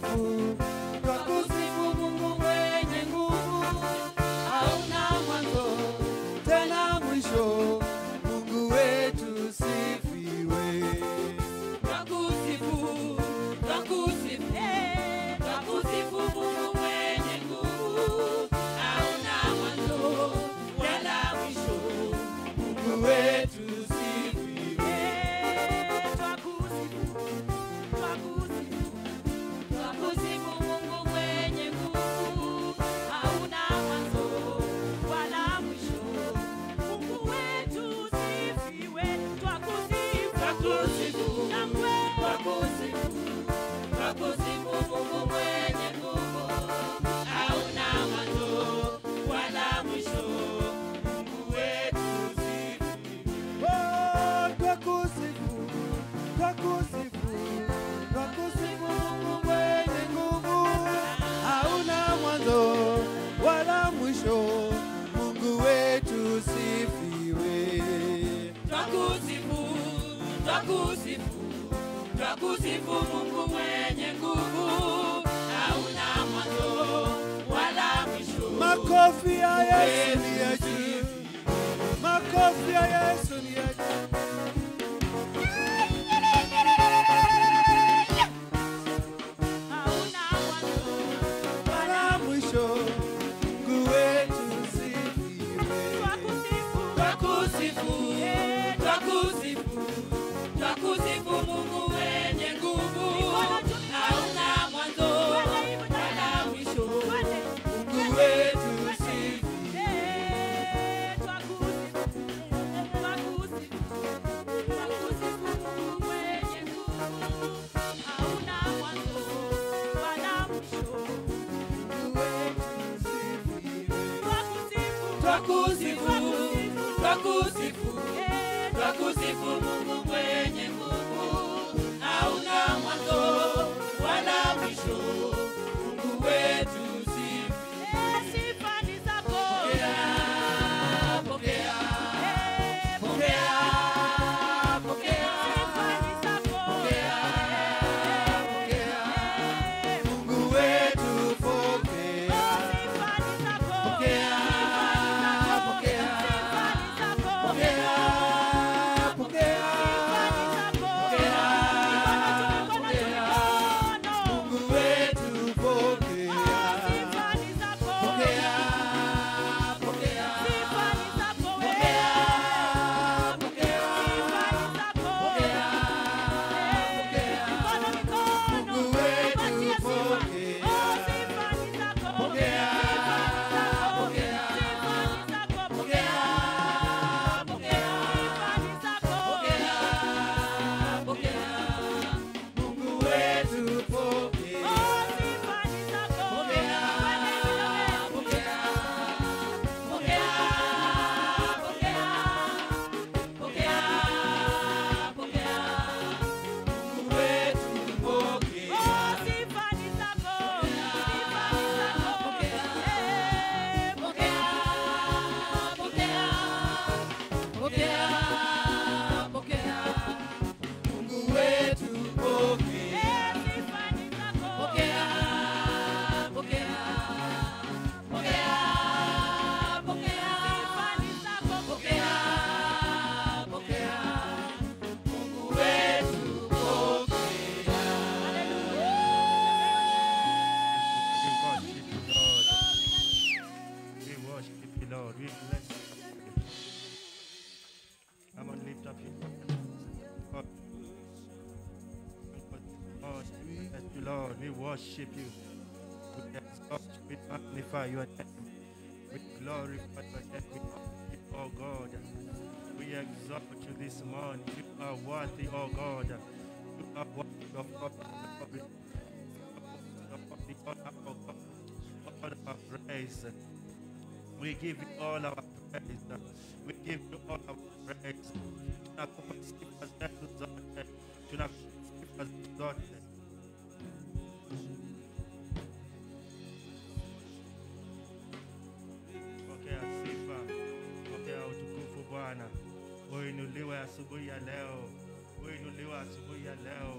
beautiful Twakusifu, twakusifu, twakusifu Mungu. glorify your name. We glorify your name, oh God. We exalt you this morning. You are worthy, oh God. You are worthy of all the our praise. We give you all our praise. We give you all our praise. Not us, not us, Uinuliwe asubuhi ya leo, uinuliwe asubuhi ya leo.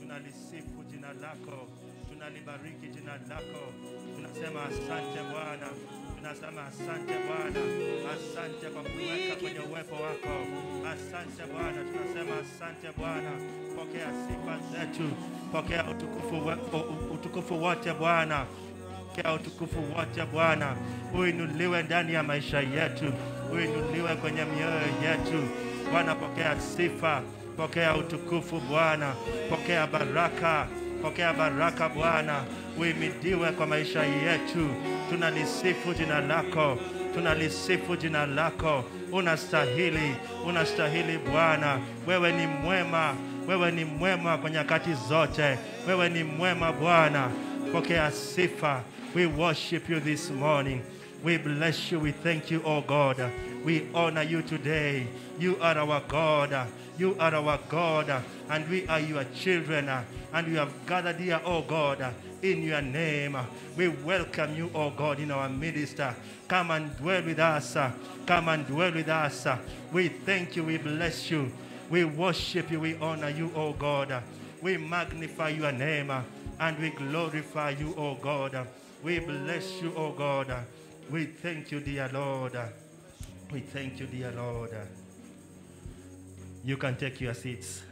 Tunalisifu jina lako, tunalibariki jina lako, tunasema asante Bwana, tunasema asante Bwana, asante kwa kuweka kwenye uwepo wako. Asante Bwana, tunasema asante Bwana, pokea sifa zetu, pokea utukufu wote Bwana. Pokea utukufu wote Bwana. Uinuliwe ndani ya maisha yetu, uinuliwe kwenye mioyo yetu. Bwana, pokea sifa, pokea utukufu Bwana, pokea baraka, pokea baraka Bwana, uimidiwe kwa maisha yetu. Tunalisifu jina lako, tunalisifu jina lako. Unastahili, unastahili Bwana, wewe ni mwema, wewe ni mwema kwa nyakati zote, wewe ni mwema Bwana. Pokea sifa. We worship you this morning. We bless you. We thank you, oh God. We honor you today. You are our God. You are our God. And we are your children. And we have gathered here, oh God, in your name. We welcome you, oh God, in our minister. Come and dwell with us. Come and dwell with us. We thank you. We bless you. We worship you. We honor you, oh God. We magnify your name and we glorify you, oh God. We bless you, oh God. We thank you, dear Lord. We thank you, dear Lord. You can take your seats.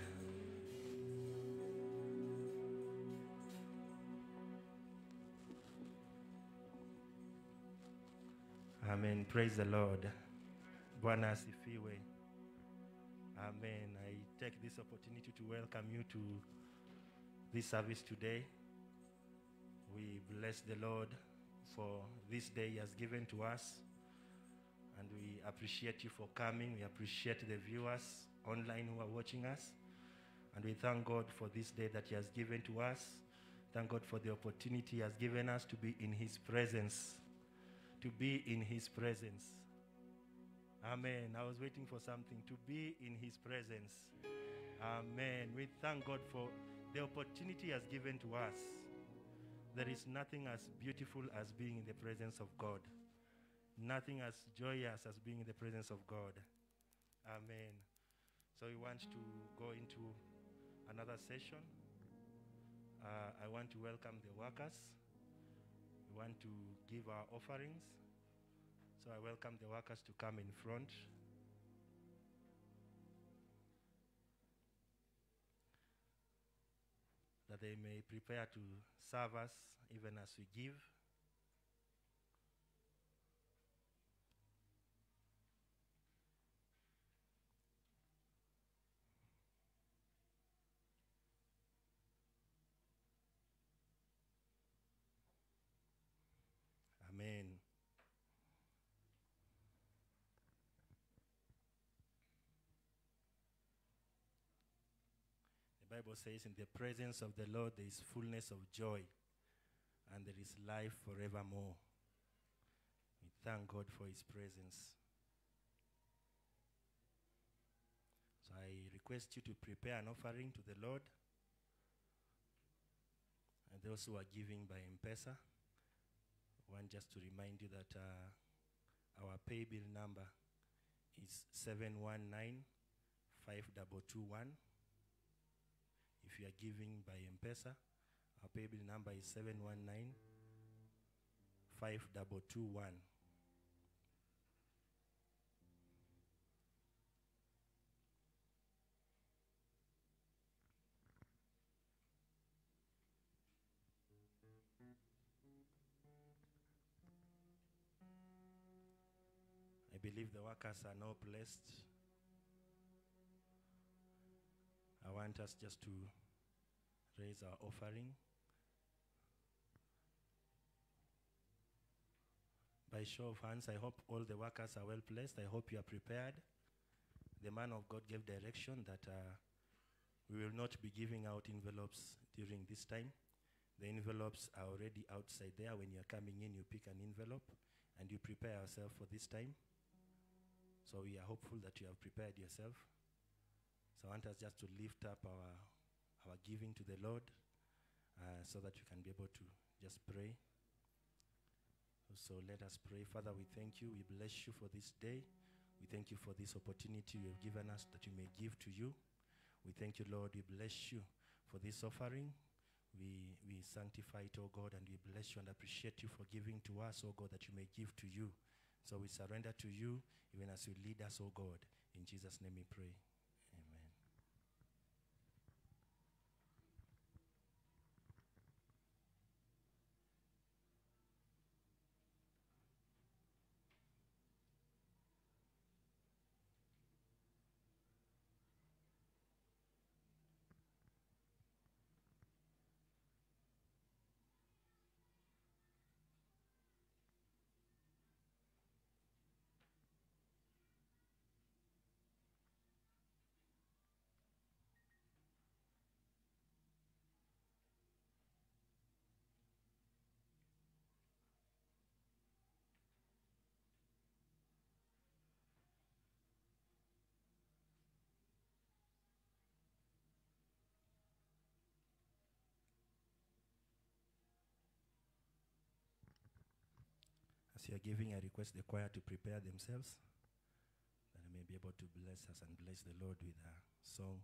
Amen. Praise the Lord. Amen. I take this opportunity to welcome you to this service today. We bless the Lord for this day He has given to us. And we appreciate you for coming. We appreciate the viewers online who are watching us. And we thank God for this day that He has given to us. Thank God for the opportunity He has given us to be in His presence. To be in His presence. Amen. I was waiting for something. To be in His presence. Amen. We thank God for the opportunity He has given to us. There is nothing as beautiful as being in the presence of God. Nothing as joyous as being in the presence of God. Amen. So we want to go into another session. Uh, I want to welcome the workers. We want to give our offerings. So I welcome the workers to come in front. That they may prepare to serve us even as we give. Amen. The Bible says, In the presence of the Lord there is fullness of joy, and there is life forevermore. We thank God for His presence. So I request you to prepare an offering to the Lord. And those who are giving by M-Pesa, I want just to remind you that uh, our pay bill number is 719 5221. If you are giving by M-Pesa, our pay bill number is 719 5221. I believe the workers are now blessed. Want us just to raise our offering. By show of hands, I hope all the workers are well placed. I hope you are prepared. The man of God gave direction that uh, we will not be giving out envelopes during this time. The envelopes are already outside there. When you're coming in, you pick an envelope and you prepare yourself for this time. So we are hopeful that you have prepared yourself. So I want us just to lift up our, our giving to the Lord uh, so that you can be able to just pray. So let us pray. Father, we thank you. We bless you for this day. We thank you for this opportunity you have given us that we may give to you. We thank you, Lord. We bless you for this offering. We, we sanctify it, O God, and we bless you and appreciate you for giving to us, O God, that you may give to you. So we surrender to you even as you lead us, O God. In Jesus' name we pray. You are giving, I request the choir to prepare themselves that they may be able to bless us and bless the Lord with a song.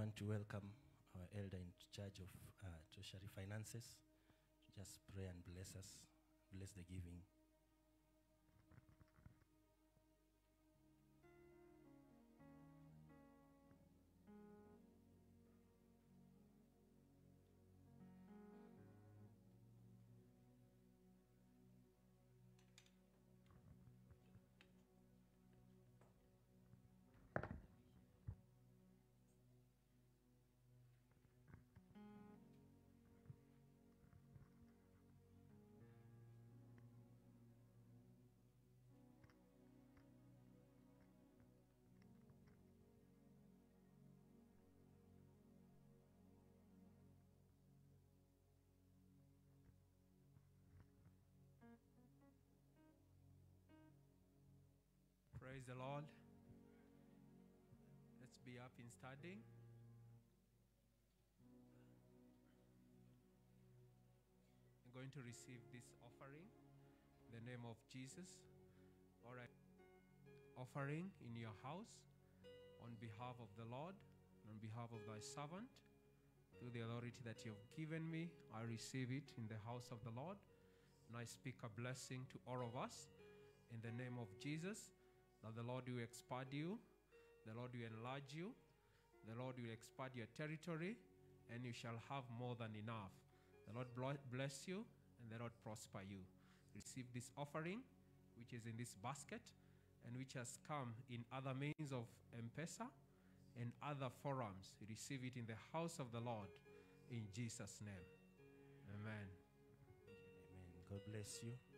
Want to welcome our elder in charge of uh, treasury finances just pray and bless us, bless the giving. The Lord. Let's be up in studying. I'm going to receive this offering in the name of Jesus. All right. Offering in your house on behalf of the Lord, on behalf of thy servant, through the authority that you have given me, I receive it in the house of the Lord. And I speak a blessing to all of us in the name of Jesus that the Lord will expand you, the Lord will enlarge you, the Lord will expand your territory, and you shall have more than enough. The Lord bless you, and the Lord prosper you. Receive this offering, which is in this basket, and which has come in other means of M-Pesa and other forums. Receive it in the house of the Lord, in Jesus' name. Amen. Amen. God bless you.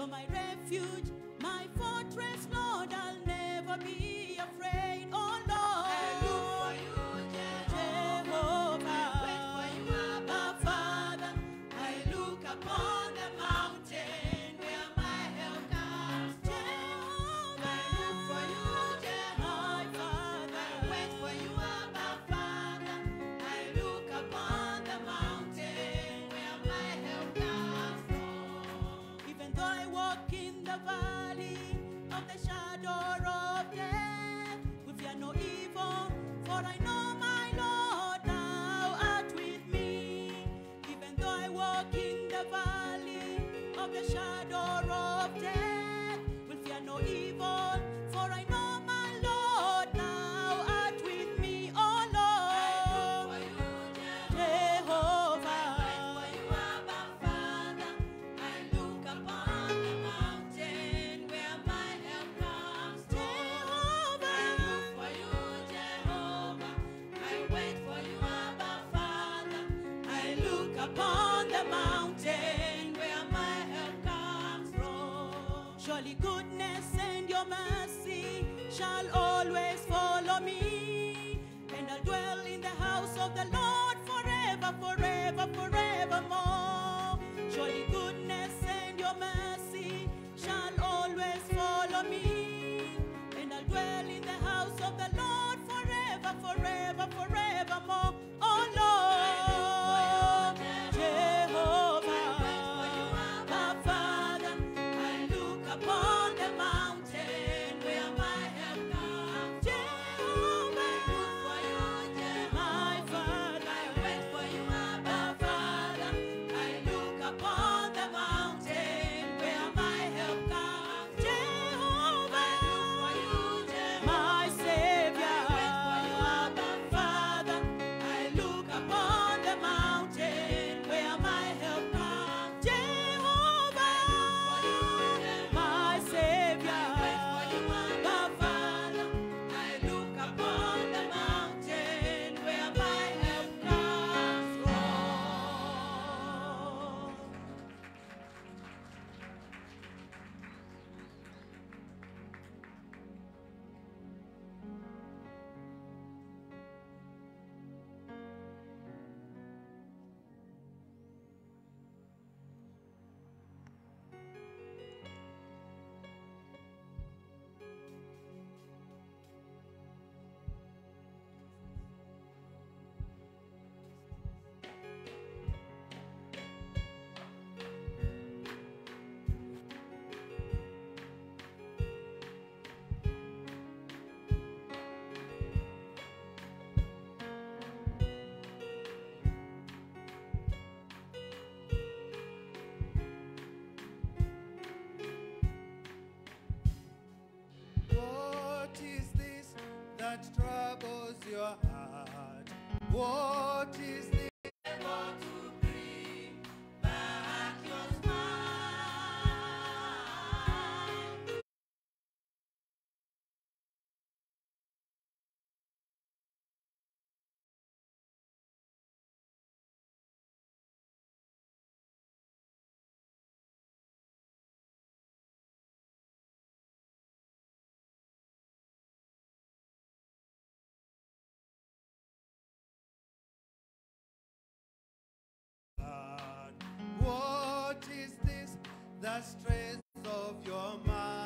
You're my refuge. surely goodness. that troubles your heart? What is the strength of your mind.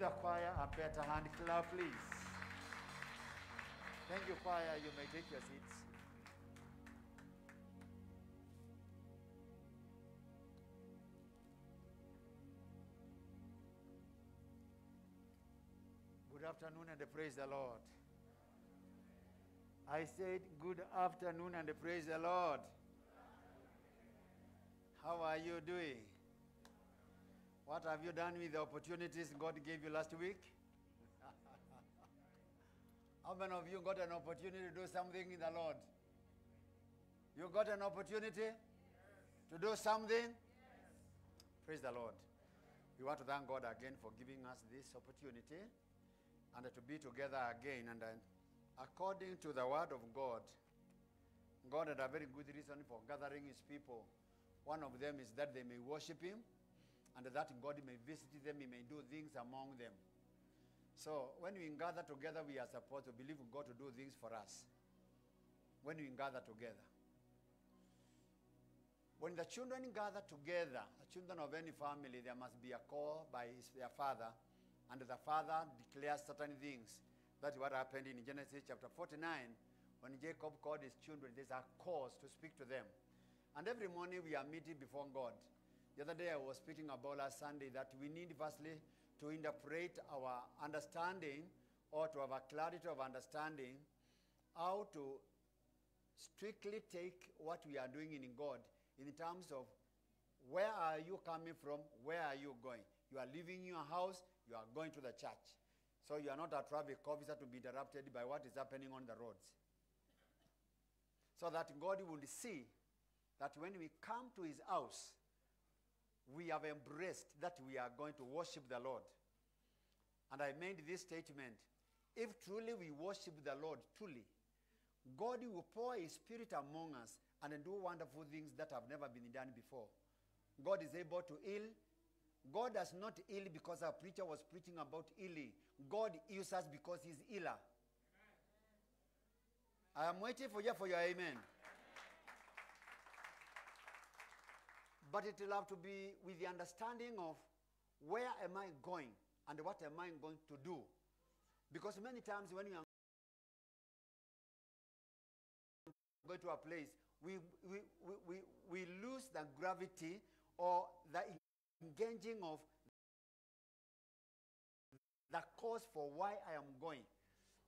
The choir a better hand clap, please? Thank you, choir. You may take your seats. Good afternoon and praise the Lord. I said good afternoon and praise the Lord. How are you doing? What have you done with the opportunities God gave you last week? How many of you got an opportunity to do something in the Lord? You got an opportunity to do something? Praise the Lord. We want to thank God again for giving us this opportunity and to be together again. And uh, according to the word of God, God had a very good reason for gathering his people. One of them is that they may worship him and that God may visit them, he may do things among them. So when we gather together, we are supposed to believe God to do things for us. When we gather together. When the children gather together, the children of any family, there must be a call by his, their father, and the father declares certain things. That's what happened in Genesis chapter 49. When Jacob called his children, there's a cause to speak to them. And every morning we are meeting before God. The other day I was speaking about last Sunday that we need firstly to interpret our understanding or to have a clarity of understanding how to strictly take what we are doing in God in terms of where are you coming from, where are you going. You are leaving your house, you are going to the church. So you are not a traffic officer to be interrupted by what is happening on the roads. So that God will see that when we come to his house, we have embraced that we are going to worship the Lord. And I made this statement if truly we worship the Lord, truly, God will pour his spirit among us and do wonderful things that have never been done before. God is able to heal. God does not heal because our preacher was preaching about healing. God heals us because he's healer. I am waiting for you for your amen. But it will have to be with the understanding of where am I going and what am I going to do. Because many times when you are going to a place, we, we, we, we, we lose the gravity or the engaging of the cause for why I am going.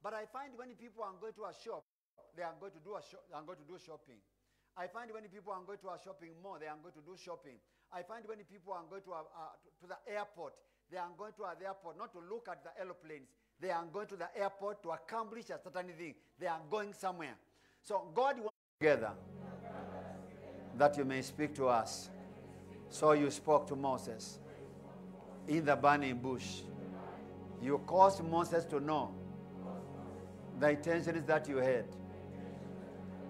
But I find when people are going to a shop, they are going to do a shop, they are going to do shopping. I find when people are going to a shopping mall, they are going to do shopping. I find when people are going to, a, to the airport, they are going to the airport not to look at the aeroplanes. They are going to the airport to accomplish a certain thing. They are going somewhere. So God wants together that you may speak to us. So you spoke to Moses in the burning bush. You caused Moses to know the intentions that you had.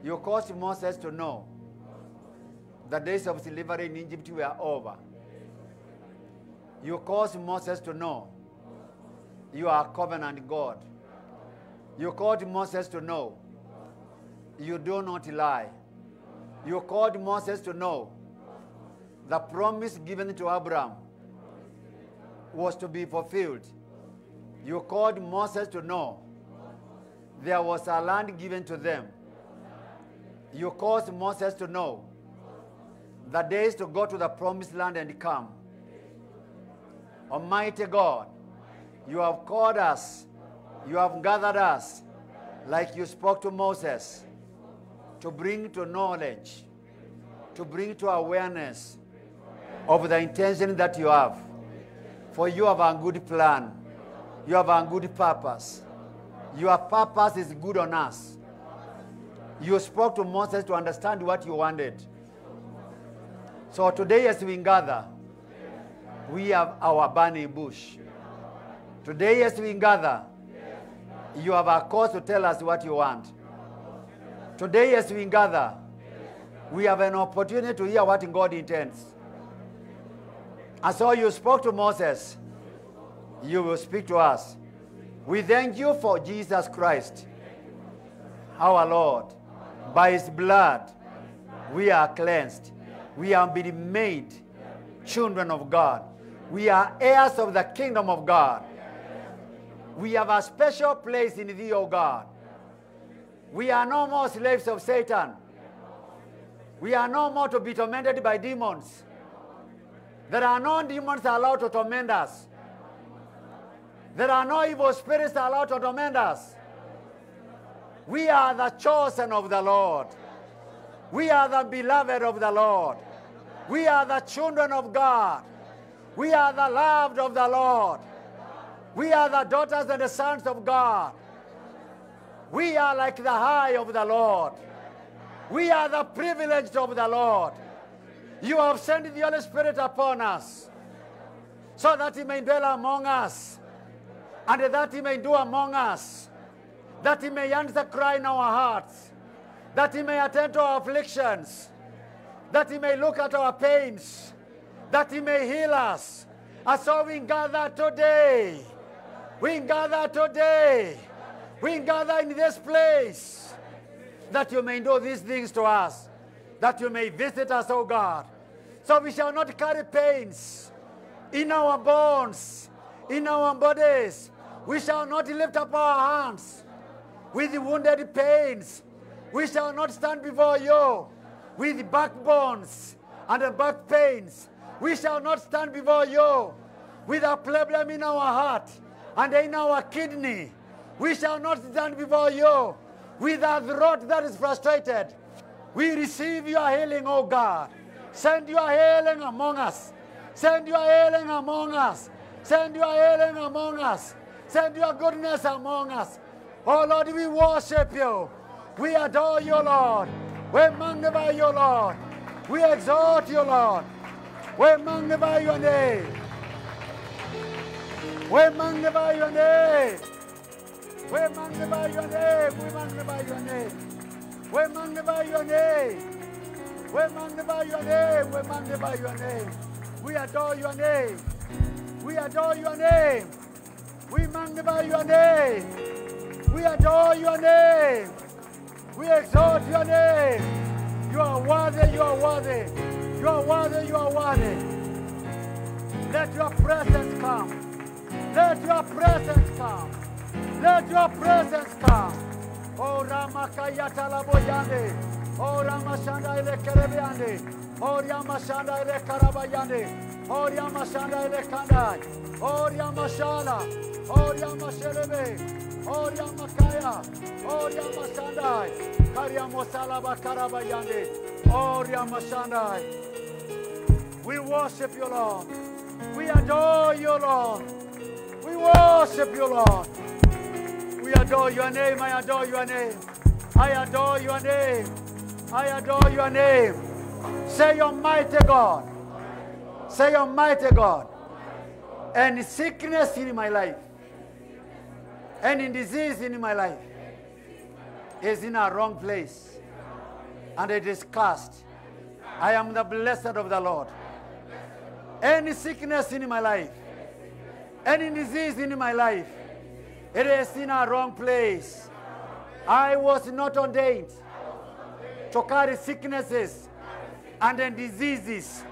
You caused Moses to know the days of slavery in Egypt were over. You caused Moses to know you are a covenant God. You caused Moses to know you do not lie. You caused Moses to know the promise given to Abraham was to be fulfilled. You called Moses to know there was a land given to them. You caused Moses to know the days to go to the promised land and come. Almighty God, you have called us, you have gathered us like you spoke to Moses to bring to knowledge, to bring to awareness of the intention that you have. For you have a good plan, you have a good purpose. Your purpose is good on us. You spoke to Moses to understand what you wanted. So today, as we gather, we have our burning bush. Today, as we gather, you have a cause to tell us what you want. Today, as we gather, we have an opportunity to hear what God intends. And so you spoke to Moses, you will speak to us. We thank you for Jesus Christ, our Lord. By his blood, we are cleansed. We have been made children of God. We are heirs of the kingdom of God. We have a special place in thee, O God. We are no more slaves of Satan. We are no more to be tormented by demons. There are no demons allowed to torment us. There are no evil spirits allowed to torment us. We are the chosen of the Lord. We are the beloved of the Lord. We are the children of God. We are the loved of the Lord. We are the daughters and the sons of God. We are like the high of the Lord. We are the privileged of the Lord. You have sent the Holy Spirit upon us so that He may dwell among us and that He may do among us, that He may answer cry in our hearts, that He may attend to our afflictions, that He may look at our pains, that He may heal us. And so we gather today. We gather today. We gather in this place that you may do these things to us, that you may visit us, O God. So we shall not carry pains in our bones, in our bodies. We shall not lift up our hands with wounded pains. We shall not stand before you with backbones and back pains. We shall not stand before you with a problem in our heart and in our kidney. We shall not stand before you with a throat that is frustrated. We receive your healing, O God. Send your healing among us. Send your healing among us. Send your healing among us. Send your goodness among us. Oh Lord, we worship you. We adore you, Lord. We magnify you, Lord. We exalt you, Lord. We magnify your name. We magnify your name. We magnify your name. We magnify your name. We magnify your name. We magnify your name. We magnify your name. We adore your name. We adore your name. We magnify your name. We adore your name. We exalt your name. You are worthy, you are worthy. You are worthy, you are worthy. Let your presence come. Let your presence come. Let your presence come. Oh Ramakayata Laboyande. Oh Ramashanda ile Kerebiande. Oh Ramashanda ile Karabayande. Oh Ramashanda ile Kandai. Oh Ramashala. Oh Ramashelebe. Oh Ramakaya. Oh Ramashandai. Kariamosala Bakarabayande. Oh Ramashandai. We worship you, Lord. We adore you, Lord. We worship you, Lord. We adore your name. I adore your name. I adore your name. I adore your name. Say, Almighty God. Say, Almighty God. Any sickness in my life, any disease in my life is in a wrong place and it is cast. I am the blessed of the Lord. Any sickness in my life, any disease in my life, it is in a wrong place. I was not ordained to carry sicknesses and diseases.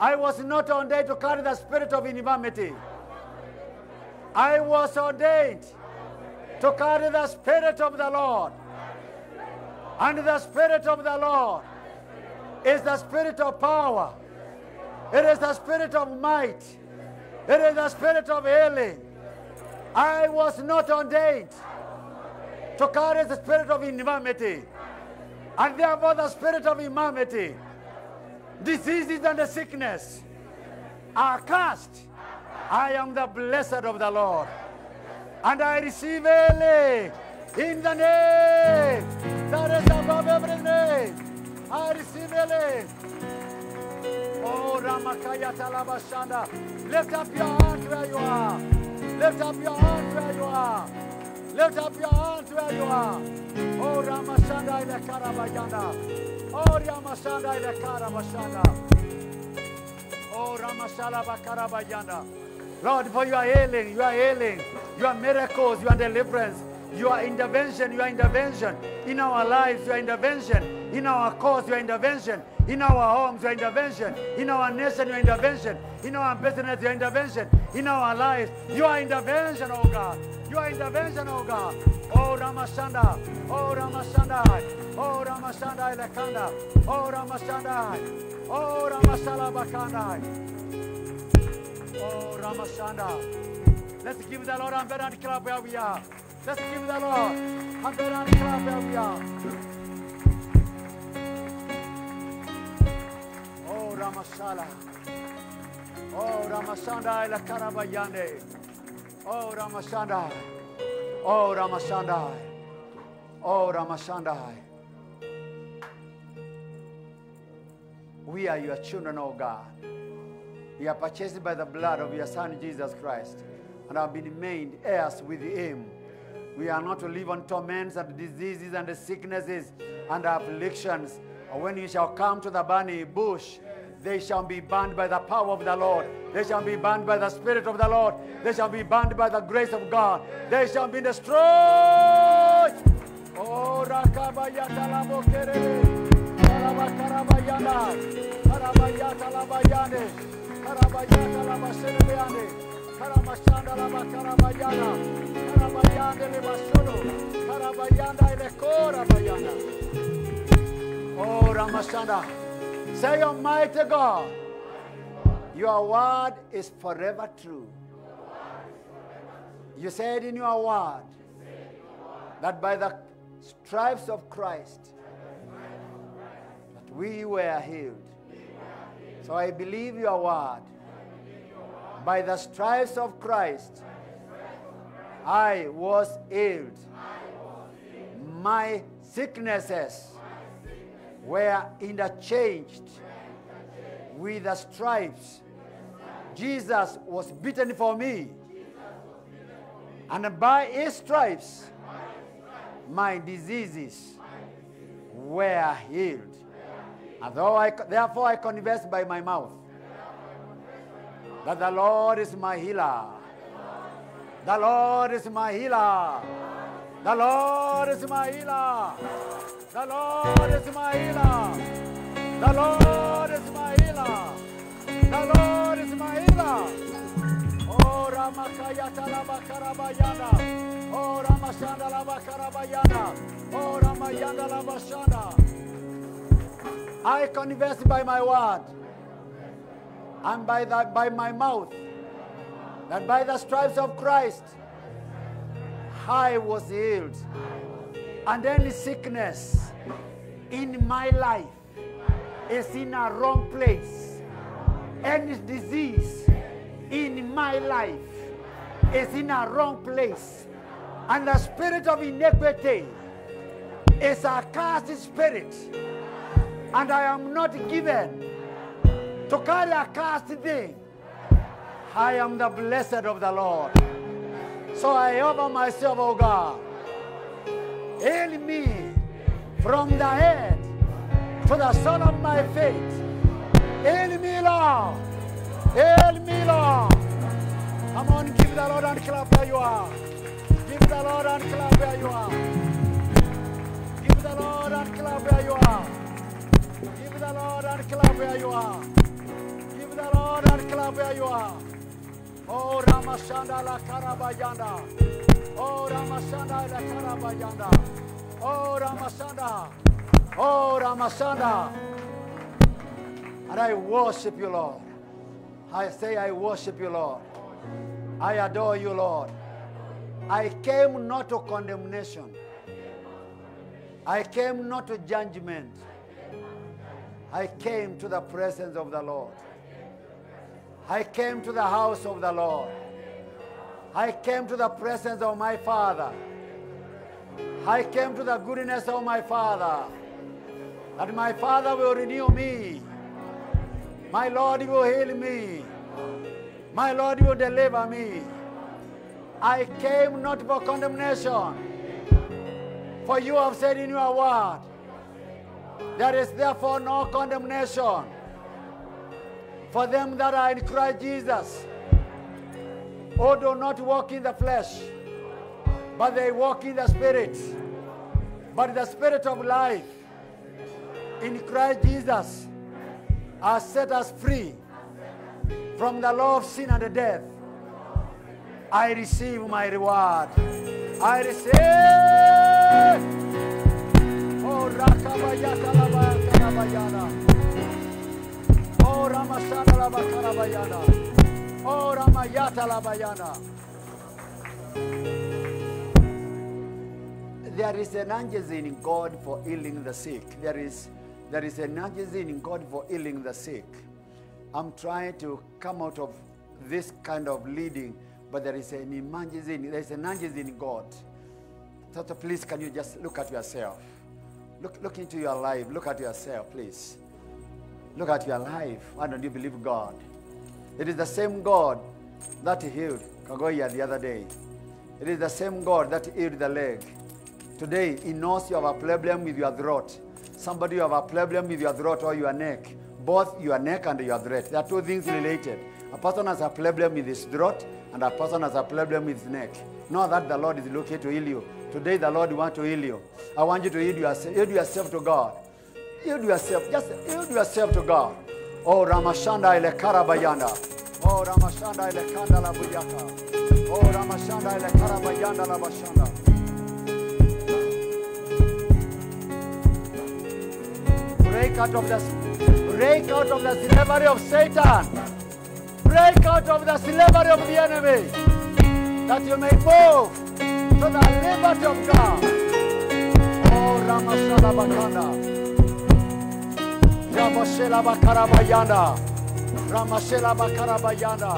I was not ordained to carry the spirit of infirmity. I was ordained to carry the spirit of the Lord. And the spirit of the Lord is the spirit of power. It is the spirit of might. It is the spirit of healing. I was not ordained to carry the spirit of infirmity. And therefore, the spirit of infirmity, diseases, and the sickness are cast. I am the blessed of the Lord. And I receive healing in the name that is above every name. I receive healing. Oh, Ramakaya Talabashanda. Lift up your hands where you are. Lift up your hands where you are. Lift up your hands where you are. Oh, Ramashanda ile Karabayanda. Oh, Ramashanda ile Karabashanda. Oh, Ramashala Bakarabayanda. Lord, for your healing, your healing, your miracles, your deliverance, your intervention, your intervention in our lives, your intervention in our cause, your intervention In our homes, your intervention. In our nation, your intervention. In our business, your intervention. In our lives, your intervention, oh God. Your intervention, oh God. Oh Ramashanda. Oh Ramashanda. Oh Ramashanda Lekanda. Oh Ramashanda. Oh Ramashala Bakanda. Oh Ramashanda. Let's give the Lord a better clap where we are. Let's give the Lord a better clap where we are. Ramashala. Oh Ramasanda la Karabayande. Oh Ramasanda. Oh Ramasanda. Oh Ramasanda. We are your children, oh God. We are purchased by the blood of your Son Jesus Christ and have been made heirs with him. We are not to live on torments and diseases and sicknesses and afflictions. When you shall come to the burning bush, they shall be bound by the power of the Lord. They shall be bound by the Spirit of the Lord. They shall be bound by the grace of God. They shall be destroyed. Oh. Oh, Ramashanda. Say, Almighty God, your word is forever true. You said in your word that by the stripes of Christ that we were healed. So I believe your word. By the stripes of Christ, I was healed. My sicknesses were interchanged with the stripes. Jesus was beaten for me. And by his stripes, my diseases were healed. And though I, therefore I confess by my mouth that the Lord is my healer. The Lord is my healer. The Lord is my healer. The Lord is my healer. The Lord is my healer. The Lord is my healer. Oh Ramakayata Labakarabayana. Oh Ramashanda Labakarabayana. Oh Ramayanda Labashanda. I confess by my word and by, the, by my mouth that by the stripes of Christ I was healed. And any sickness in my life is in a wrong place. Any disease in my life is in a wrong place. And the spirit of iniquity is a cursed spirit. And I am not given to carry a cursed thing. I am the blessed of the Lord. So I offer myself, oh God. Heal me from the head to the sole of my feet. Heal me, Lord. Heal me, Lord. Come on, give the Lord and clap where you are. Give the Lord and clap where you are. Give the Lord and clap where you are. Give the Lord and clap where you are. Give the Lord and clap where you are. Oh, Ramashanda la Karabayanda. Oh, Ramashanda la Karabayanda. Oh, Ramashanda. Oh, Ramashanda. And I worship you, Lord. I say, I worship you, Lord. I adore you, Lord. I came not to condemnation. I came not to judgment. I came to the presence of the Lord. I came to the house of the Lord. I came to the presence of my Father. I came to the goodness of my Father. That my Father will renew me. My Lord will heal me. My Lord will deliver me. I came not for condemnation. For you have said in your word, there is therefore no condemnation for them that are in Christ Jesus, who do not walk in the flesh, but they walk in the Spirit. But the Spirit of life in Christ Jesus has set us free from the law of sin and death. I receive my reward. I receive. Oh. Oh, Ramasana Karabayana. Oh, Ramayata Labayana. There is an urgency in God for healing the sick. There is, there is an urgency in God for healing the sick. I'm trying to come out of this kind of leading, but there is an emergency, there is an urgency in God. So please, can you just look at yourself? Look, look into your life. Look at yourself, please. Look at your life. Why don't you believe God? It is the same God that healed Kagoya the other day. It is the same God that healed the leg. Today, He knows you have a problem with your throat. Somebody you have a problem with your throat or your neck. Both your neck and your throat. They are two things related. A person has a problem with his throat, and a person has a problem with his neck. Know that the Lord is looking to heal you. Today, the Lord wants to heal you. I want you to yield yourself, yield yourself to God. Yield yourself. Just yield yourself to God. Oh, Ramashanda ile karabayanda. Oh, Ramashanda ile kanda buyaka. Oh, Ramashanda ile karabayanda la bashanda. Break out of the break out of the slavery of Satan. Break out of the slavery of the enemy. That you may move to the liberty of God. Oh, Ramashanda bakanda. Ramashela bakarabayanda. Ramashela bakarabayanda.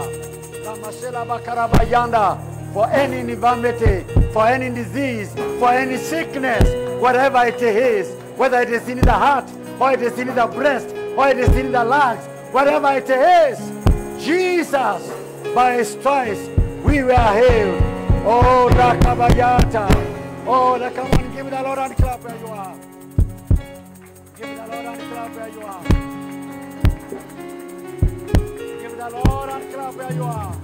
Ramashela bakarabayanda. For any infirmity, for any disease, for any sickness, whatever it is, whether it is in the heart, or it is in the breast, or it is in the lungs, whatever it is, Jesus, by his stripes, we were healed. Oh, Rakabayata. Oh, come on, give me the Lord and clap where you are. Lord where you are. Give the Lord and clap where you are.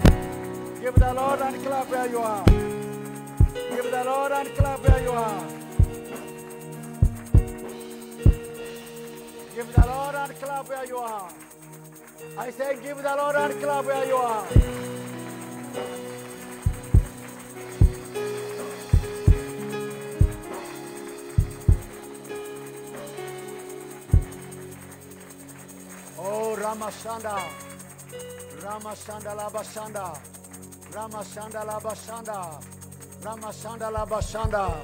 Give the Lord and clap where you are. Give the Lord and clap where you are. Give the Lord and clap where you are. I say, give the Lord and clap where you are. Oh, Ramashanda. Ramashanda Labashanda. Ramashanda Labashanda. Ramashanda Labashanda.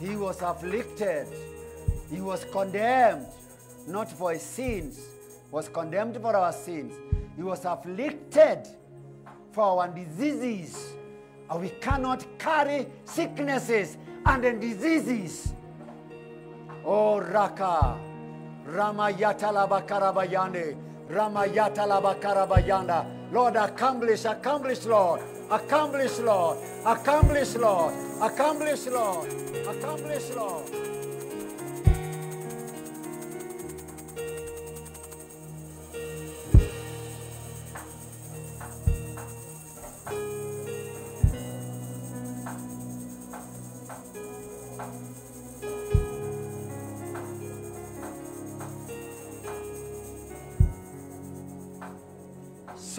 He was afflicted. He was condemned, not for his sins, was condemned for our sins. He was afflicted for our diseases. And we cannot carry sicknesses and diseases. Oh Raka, Ramayata Labakarabayande, Ramayata Labakarabayanda. Lord, accomplish, accomplish, Lord, accomplish, Lord, accomplish, Lord, accomplish, Lord, accomplish, Lord.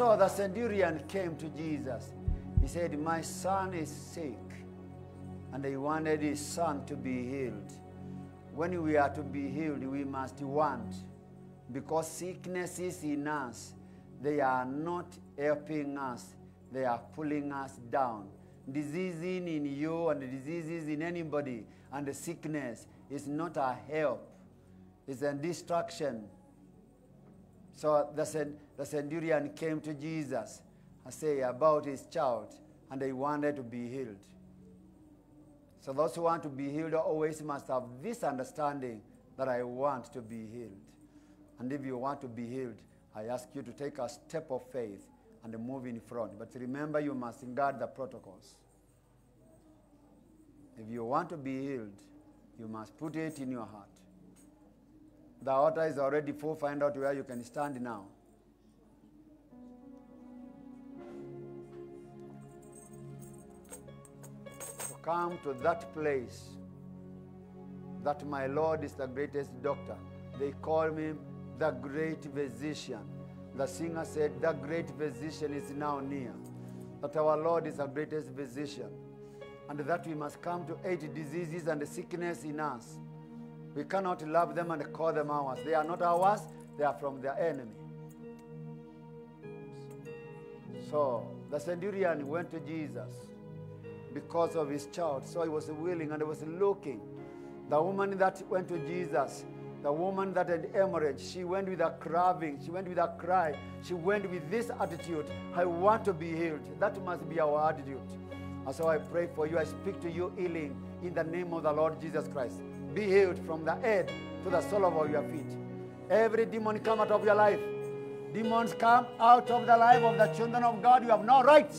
So the centurion came to Jesus. He said, My son is sick. And he wanted his son to be healed. When we are to be healed, we must want. Because sicknesses in us, they are not helping us, they are pulling us down. Disease in you and diseases in anybody and the sickness is not a help, it's a distraction. So the, cen- the centurion came to Jesus and say about his child, and he wanted to be healed. So those who want to be healed always must have this understanding that I want to be healed. And if you want to be healed, I ask you to take a step of faith and move in front. But remember, you must guard the protocols. If you want to be healed, you must put it in your heart. The altar is already full. Find out where you can stand now. Come to that place that my Lord is the greatest doctor. They call me the great physician. The singer said, The great physician is now near. That our Lord is the greatest physician. And that we must come to hate diseases and sickness in us. We cannot love them and call them ours. They are not ours, they are from their enemy. So the centurion went to Jesus because of his child. So he was willing and he was looking. The woman that went to Jesus, the woman that had hemorrhage, she went with a craving, she went with a cry, she went with this attitude I want to be healed. That must be our attitude. And so I pray for you. I speak to you healing in the name of the Lord Jesus Christ. Be healed from the head to the sole of your feet. Every demon come out of your life. Demons come out of the life of the children of God. You have no right.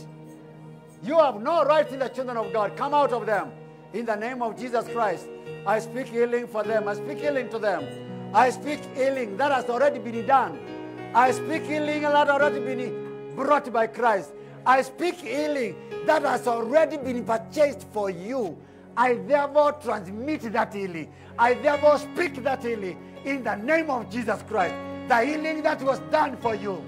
You have no right in the children of God. Come out of them. In the name of Jesus Christ, I speak healing for them. I speak healing to them. I speak healing that has already been done. I speak healing that has already been brought by Christ. I speak healing that has already been purchased for you. I therefore transmit that healing. I therefore speak that healing in the name of Jesus Christ. The healing that was done for you.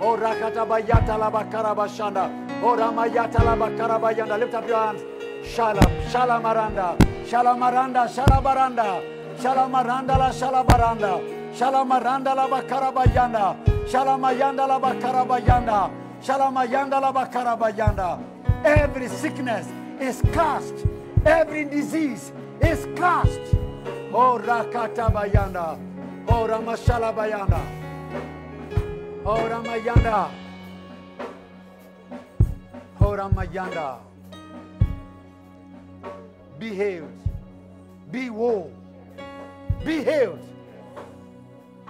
Bashandai. O rakata bayata la bakara bashanda. O ramayata la bakara bayanda. Lift up your hands. Shalom. Shalamaranda. Shalamaranda. Shalabaranda. Shalamaranda la shalabaranda. Shalamaranda la bakara bayanda. Shalamayanda la bakara bayanda. Shalamayanda la bakara bayanda. Every sickness is cast. Every disease is cast. O rakata bayanda. O ramashala bayanda. O ramayanda. O ramayanda. Be healed. Be whole. Be healed.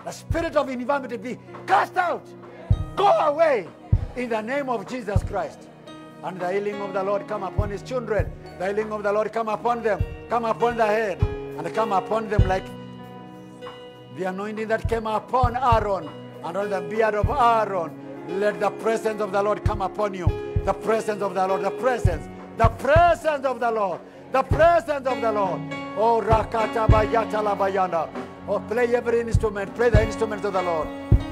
The spirit of infirmity be cast out. Go away in the name of Jesus Christ. And the healing of the Lord come upon his children. The healing of the Lord come upon them. Come upon the head. And come upon them like the anointing that came upon Aaron and on the beard of Aaron. Let the presence of the Lord come upon you. The presence of the Lord. The presence. The presence of the Lord. The presence of the Lord. Oh, Rakata Bayata Labayanda. Oh, play every instrument. Play the instruments of the Lord.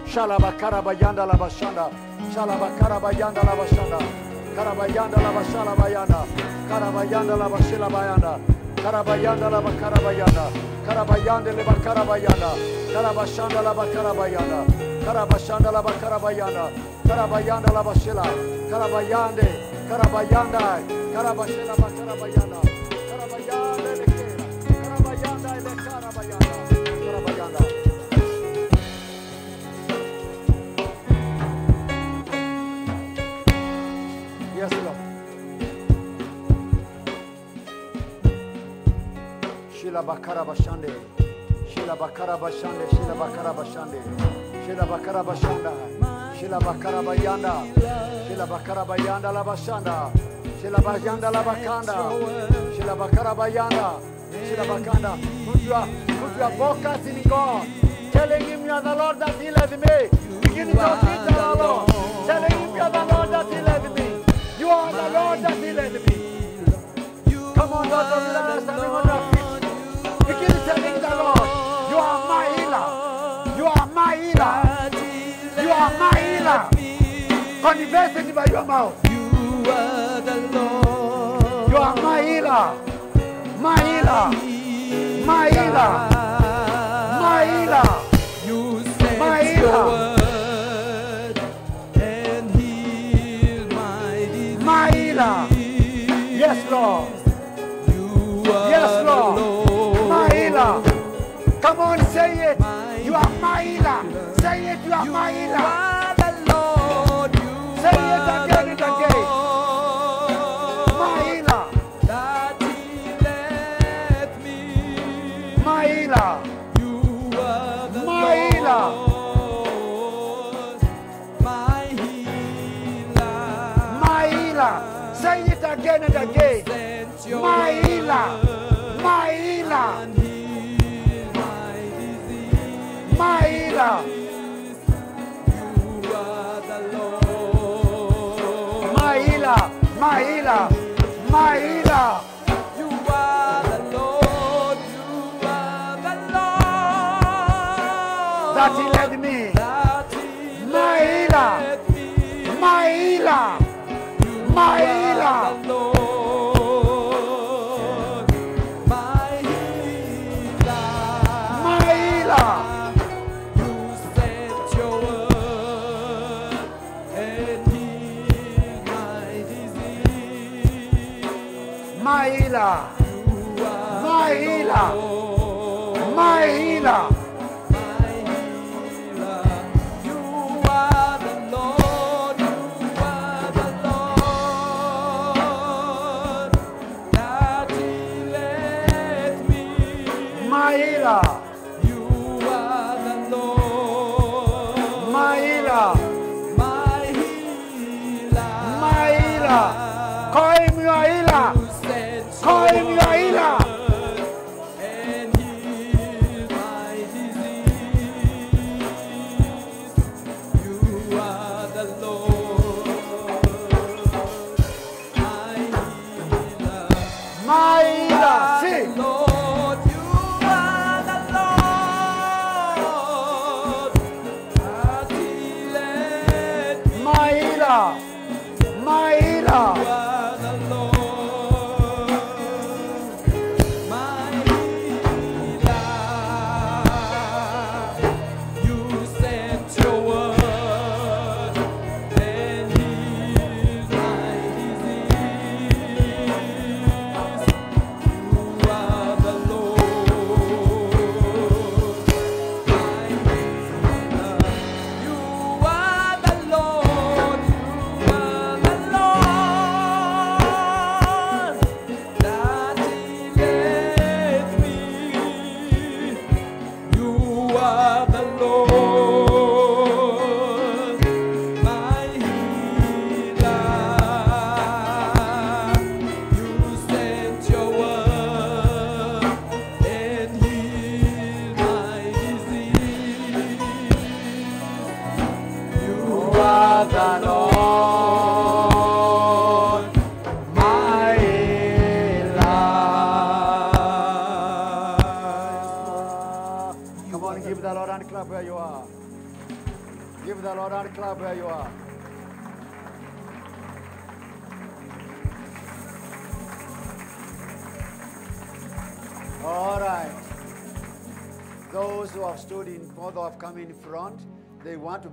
Shalabakara Bayanda Labashanda. Shalabakara Bayanda Labashanda. Karabayanda Labashala Bayanda. Karabayanda Labashila Bayanda. Karabayanda Labakarabayanda. Karabayanda Labakarabayanda. Karabashanda Labakarabayanda. Karabashanda Labakarabayanda. Karabayanda Labashila. Karabayande. Karabayanda. Karabashila Bakarabayanda. Karabayanda. Karabayanda Lekarabayanda. Karabayanda. Yes, Lord. Shila Bakara Bashande. Shila Bakara Bashande. Shila Bakara Bashande. Shila Bakara Bashanda. Shila Bakara Bayanda. Shila Bakara Bayanda La Bashanda. Shila Bayanda La Bakanda. Shila Bakara Bayanda. Shila Bakanda. Put your, put your focus in God. Telling him you are the Lord that healeth me. Begin to speak to the Lord. Telling him you are the Lord that healeth me. You are the Lord that healeth me. Come on, Lord of Lord, standing on your feet. Begin telling the Lord, Confess it by your mouth. You are the Lord. You are my healer. My healer. My healer. My healer. You sent My your healer. word and healed my disease. My healer. Yes, Lord. Healer. My healer. Healer. My healer. My healer. Call him your healer.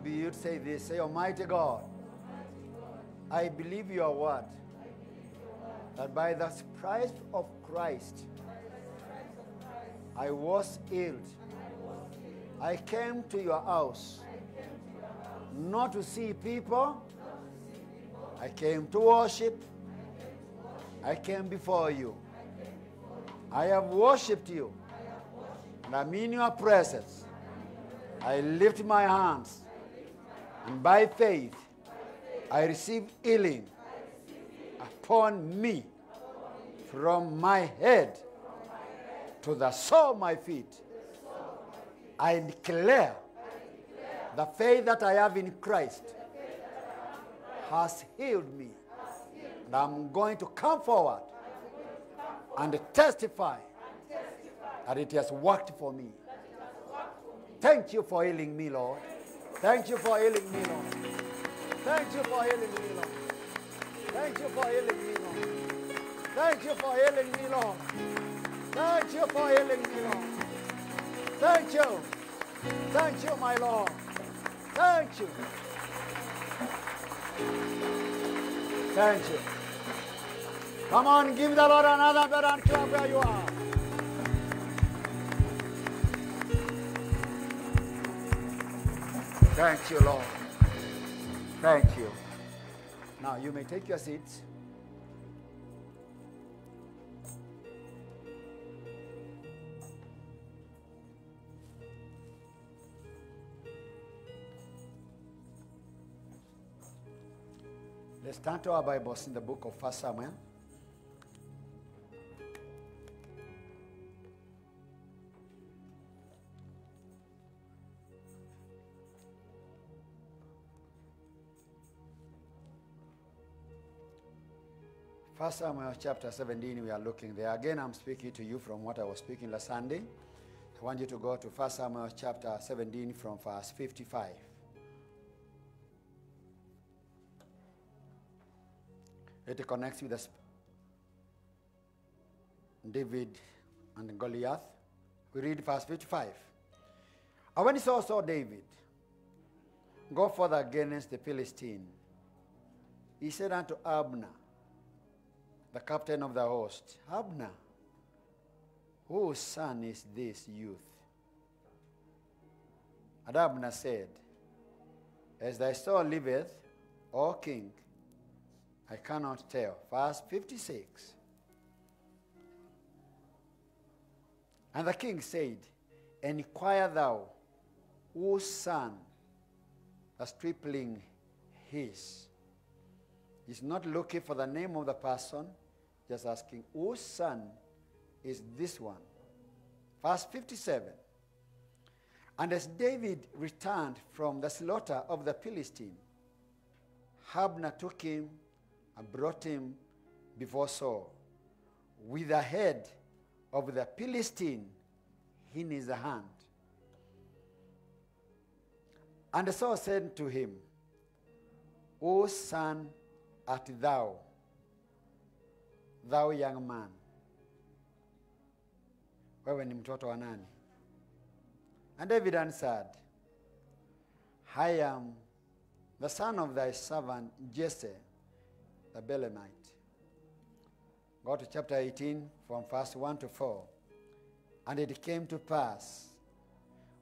Be you to say this. Say, Almighty God, I believe your word. That by the price of Christ, I was healed. I came to your house not to see people. I came to worship. I came before you. I have worshipped you. And I'm in your presence. I lift my hands. And by faith, I receive healing upon me from my head to the sole of my feet. I declare the faith that I have in Christ has healed me. And I'm going to come forward and testify that it has worked for me. Thank you for healing me, Lord. Thank you for healing me, Lord. Thank you for healing me, Lord. Thank you for healing me, Lord. Thank you for healing me, Lord. Thank you for healing me, Lord. Thank you. Thank you, my Lord. Thank you. Thank you. Come on, give the Lord another better and clap where you are. Thank you, Lord. Thank you. Now you may take your seats. Let's turn to our Bibles in the book of 1 Samuel. First Samuel chapter 17, we are looking there. Again, I'm speaking to you from what I was speaking last Sunday. I want you to go to 1 Samuel chapter 17 from verse 55. It connects with the David and Goliath. We read verse 55. And when Saul saw David go further against the Philistine, he said unto Abner, the captain of the host, Abner, whose son is this youth? And Abner said, As thy soul liveth, O king, I cannot tell. Verse 56. And the king said, Inquire thou whose son the stripling is. He's not looking for the name of the person, just asking, Whose son is this one? Verse 57. And as David returned from the slaughter of the Philistine, Abner took him and brought him before Saul with the head of the Philistine in his hand. And Saul said to him, O son art thou, thou young man? Wewe ni mtoto wa nani? And David answered, I am the son of thy servant Jesse, the Bethlehemite. Go to chapter 18 from verse 1 to 4. And it came to pass,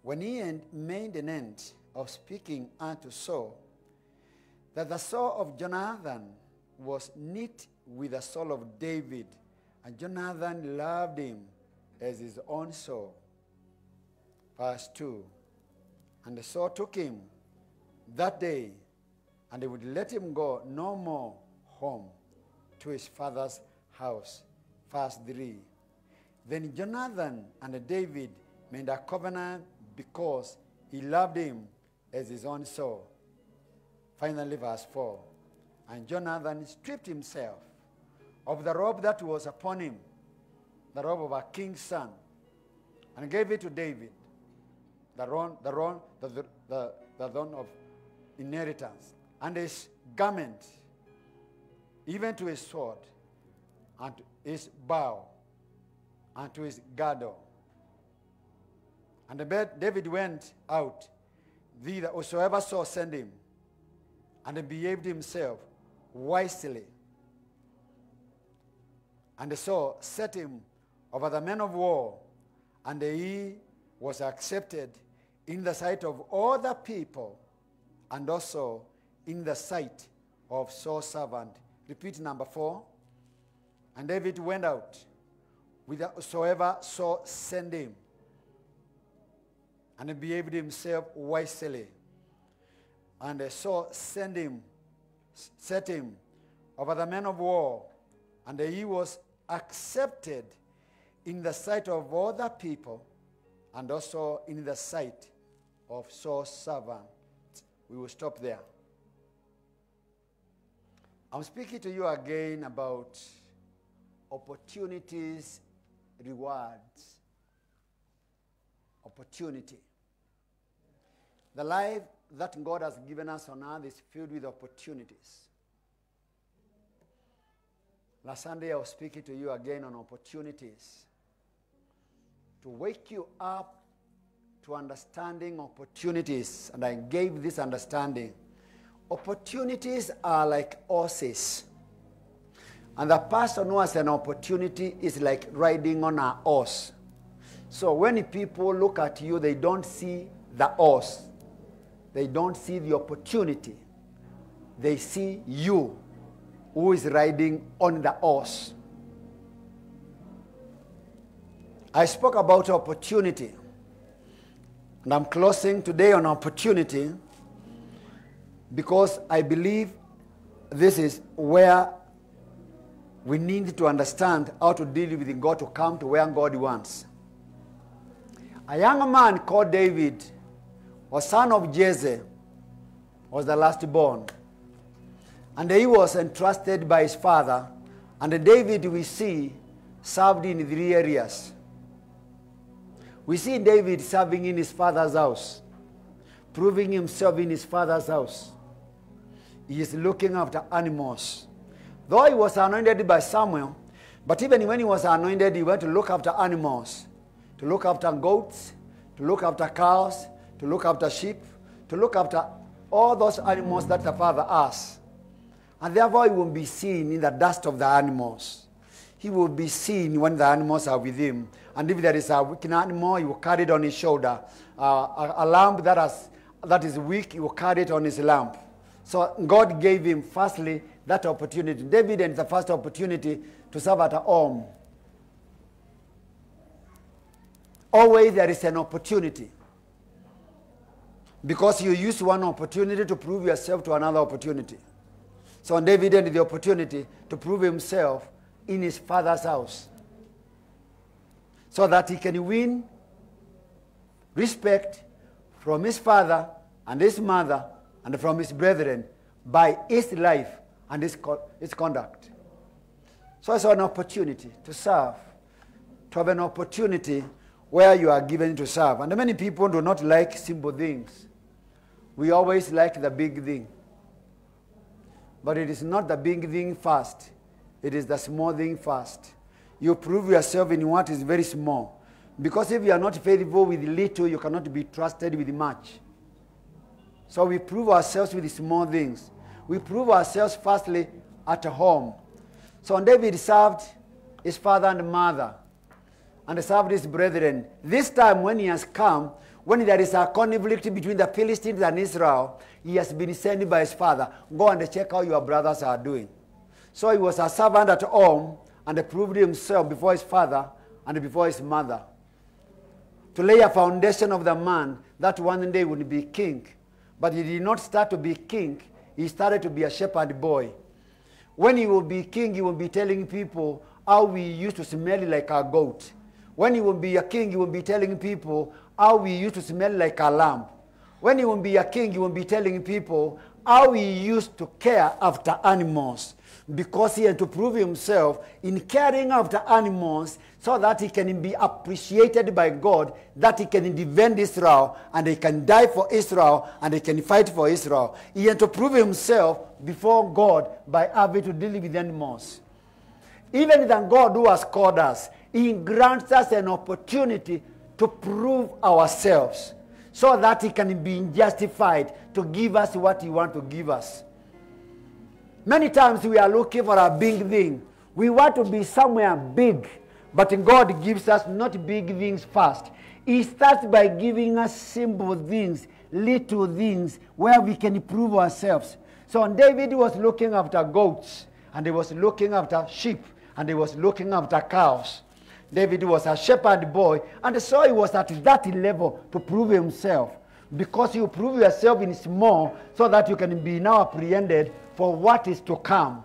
when he made an end of speaking unto Saul, that the soul of Jonathan was knit with the soul of David, and Jonathan loved him as his own soul. Verse 2 And the Saul took him that day, and they would let him go no more home to his father's house. Verse 3 Then Jonathan and David made a covenant because he loved him as his own soul. Finally, verse 4 And Jonathan stripped himself of the robe that was upon him, the robe of a king's son, and gave it to David, the robe, the robe, the, the, the, the throne of inheritance, and his garment, even to his sword, and his bow, and to his girdle. And David went out, thither whosoever saw send him, and behaved himself wisely. And Saul set him over the men of war, and he was accepted in the sight of all the people, and also in the sight of Saul's servant. Repeat number four. And David went out whithersoever Saul sent him, and he behaved himself wisely. And Saul sent him, set him over the men of war, and he was accepted in the sight of other people, and also in the sight of Saul's servant. We will stop there. I'm speaking to you again about opportunities, rewards. Opportunity. The life that God has given us on earth is filled with opportunities. Last Sunday, I was speaking to you again on opportunities. To wake you up to understanding opportunities, and I gave this understanding. Opportunities are like horses. And the person who has an opportunity is like riding on a horse. So when people look at you, they don't see the horse, they don't see the opportunity. They see you who is riding on the horse. I spoke about opportunity. And I'm closing today on opportunity because I believe this is where we need to understand how to deal with God to come to where God wants. A young man called David a son of Jesse, was the last born. And he was entrusted by his father. And David, we see, served in three areas. We see David serving in his father's house, proving himself in his father's house. He is looking after animals. Though he was anointed by Samuel, but even when he was anointed, he went to look after animals, to look after goats, to look after cows, to look after sheep, to look after all those animals that the father has. And therefore, he will be seen in the dust of the animals. He will be seen when the animals are with him. And if there is a weak animal, he will carry it on his shoulder. Uh, a, a lamb that, has, that is weak, he will carry it on his lamp. So God gave him, firstly, that opportunity. David had the first opportunity to serve at home. Always there is an opportunity. Because you use one opportunity to prove yourself to another opportunity. So David had the opportunity to prove himself in his father's house. So that he can win respect from his father and his mother and from his brethren by his life and his, his conduct. So it's an opportunity to serve, to have an opportunity where you are given to serve. And many people do not like simple things. We always like the big thing. But it is not the big thing first, it is the small thing first. You prove yourself in what is very small. Because if you are not faithful with little, you cannot be trusted with much. So we prove ourselves with small things. We prove ourselves firstly at home. So David served his father and mother and served his brethren. This time, when he has come, when there is a conflict between the Philistines and Israel, he has been sent by his father. Go and check how your brothers are doing. So he was a servant at home and proved himself before his father and before his mother. To lay a foundation of the man that one day would be king. But he did not start to be king, he started to be a shepherd boy. When he will be king, he will be telling people how we used to smell like a goat. When he will be a king, he will be telling people how we used to smell like a lamb. When he will be a king, he will be telling people how he used to care after animals. Because he had to prove himself in caring after animals so that he can be appreciated by God, that he can defend Israel and he can die for Israel and he can fight for Israel. He had to prove himself before God by having to deal with animals. Even than God who has called us, He grants us an opportunity to prove ourselves so that He can be justified to give us what He wants to give us. Many times we are looking for a big thing. We want to be somewhere big, but God gives us not big things first. He starts by giving us simple things, little things, where we can prove ourselves. So David was looking after goats, and he was looking after sheep, and he was looking after cows. David was a shepherd boy, and so he was at that level to prove himself. Because you prove yourself in small, so that you can be now apprehended for what is to come.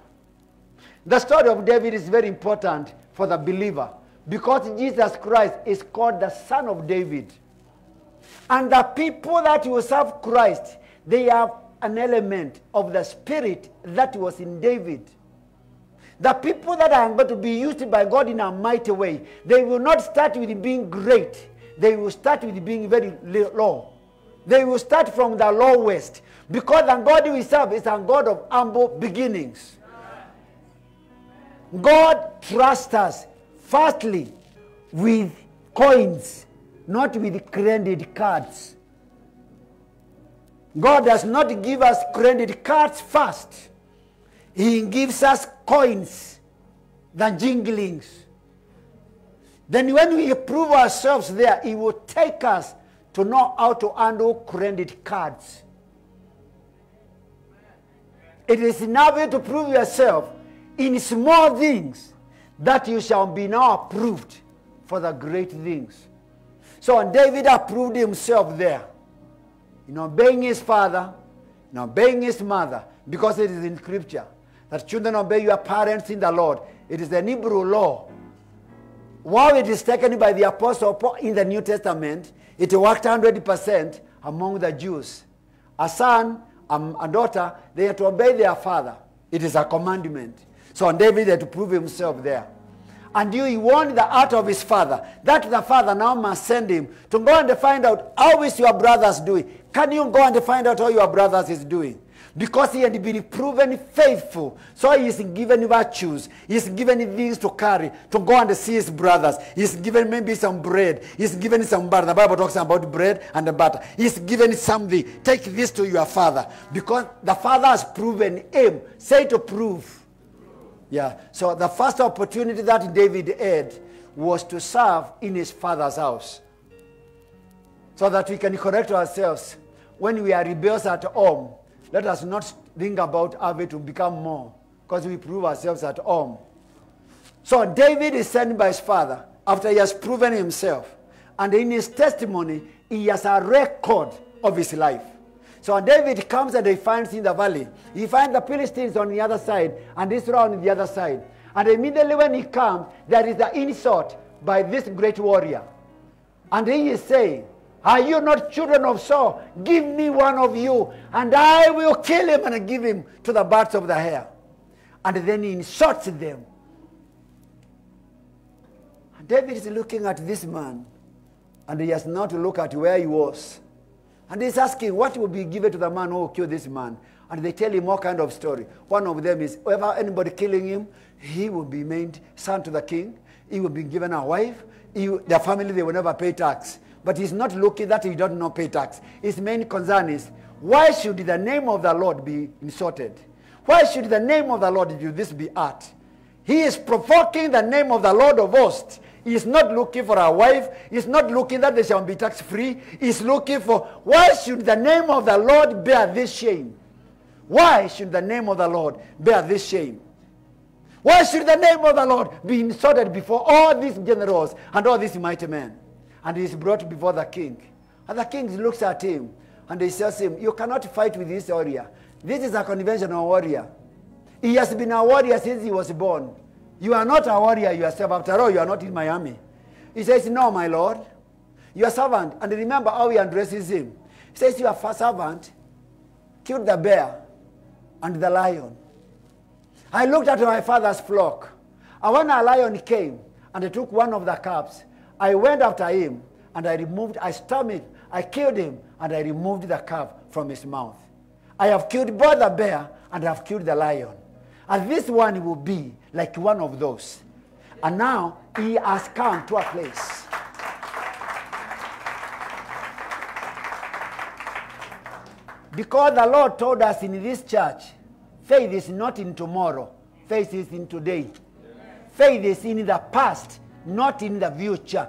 The story of David is very important for the believer because Jesus Christ is called the Son of David. And the people that will serve Christ, they have an element of the Spirit that was in David. The people that are going to be used by God in a mighty way, they will not start with being great. They will start with being very low. They will start from the lowest because the God we serve is a God of humble beginnings. God trusts us firstly with coins, not with credit cards. God does not give us credit cards first. He gives us coins, than jinglings. Then when we prove ourselves there, it will take us to know how to handle credit cards. It is enough to prove yourself in small things that you shall be now approved for the great things. So David approved himself there in obeying his father, in obeying his mother, because it is in scripture that children obey your parents in the Lord. It is the Hebrew law. While it is taken by the apostle Paul in the New Testament, it worked 100% among the Jews. A son, um, a daughter, they had to obey their father. It is a commandment. So David had to prove himself there. and you he won the heart of his father, that the father now must send him to go and find out how is your brothers doing. Can you go and find out how your brothers is doing? Because he had been proven faithful. So he is given virtues. He is given things to carry, to go and see his brothers. He's given maybe some bread. He's given some butter. The Bible talks about bread and butter. He's given something. Take this to your father. Because the father has proven him. Say to prove. Yeah. So the first opportunity that David had was to serve in his father's house. So that we can correct ourselves. When we are rebels at home, let us not think about how to become more. Because we prove ourselves at home. So David is sent by his father after he has proven himself. And in his testimony, he has a record of his life. So David comes and he finds in the valley, he finds the Philistines on the other side and Israel on the other side. And immediately when he comes, there is an insult by this great warrior. And he is saying, Are you not children of Saul? Give me one of you, and I will kill him and give him to the birds of the air. And then he insults them. And David is looking at this man, and he has not to look at where he was. And he's asking, what will be given to the man who will kill this man? And they tell him all kind of story. One of them is, whoever anybody killing him, he will be made son to the king. He will be given a wife. He, their family, they will never pay tax. But he's not looking that he don't know pay tax. His main concern is, why should the name of the Lord be insulted? Why should the name of the Lord do this be art? He is provoking the name of the Lord of hosts. He is not looking for a wife. He is not looking that they shall be tax free. He's looking for why should the name of the Lord bear this shame? Why should the name of the Lord bear this shame? Why should the name of the Lord be insulted before all these generals and all these mighty men? And he is brought before the king. And the king looks at him and he says him, You cannot fight with this warrior. This is a conventional warrior. He has been a warrior since he was born. You are not a warrior yourself. After all, you are not in Miami. He says, No, my lord. Your servant. And remember how he addresses him. He says, Your servant killed the bear and the lion. I looked at my father's flock. And when a lion came and took one of the calves, I went after him and I removed, I stabbed him, I killed him, and I removed the calf from his mouth. I have killed both the bear and I have killed the lion. And this one will be like one of those. And now he has come to a place. Because the Lord told us in this church, faith is not in tomorrow, faith is in today. Faith is in the past, not in the future.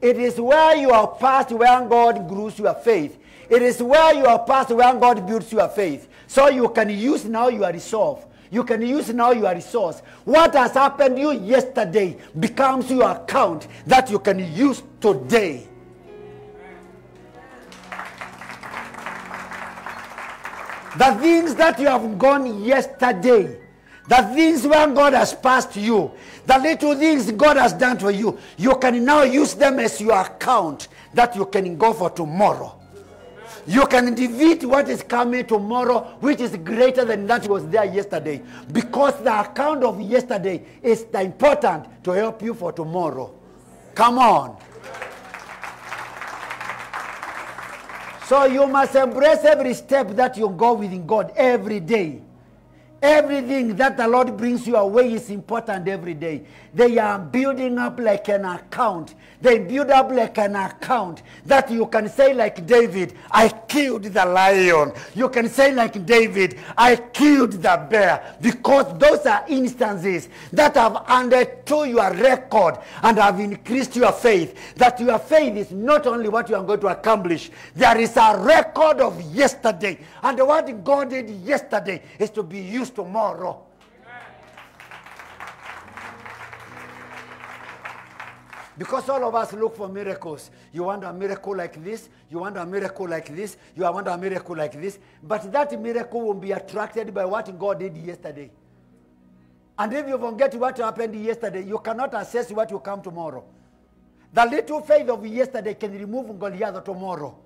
It is where you are past where God grows your faith. It is where you are past where God builds your faith. So you can use now your resolve. You can use now your resource. What has happened to you yesterday becomes your account that you can use today. The things that you have gone yesterday, the things where God has passed you, the little things God has done for you, you can now use them as your account that you can go for tomorrow. You can defeat what is coming tomorrow, which is greater than that was there yesterday. Because the account of yesterday is important to help you for tomorrow. Come on. So you must embrace every step that you go within God every day. Everything that the Lord brings your way is important every day. They are building up like an account. They build up like an account that you can say, like David, I killed the lion. You can say, like David, I killed the bear. Because those are instances that have added to your record and have increased your faith. That your faith is not only what you are going to accomplish, there is a record of yesterday. And what God did yesterday is to be used tomorrow. Because all of us look for miracles. You want a miracle like this, you want a miracle like this, you want a miracle like this. But that miracle will be attracted by what God did yesterday. And if you forget what happened yesterday, you cannot assess what will come tomorrow. The little faith of yesterday can remove Goliath tomorrow.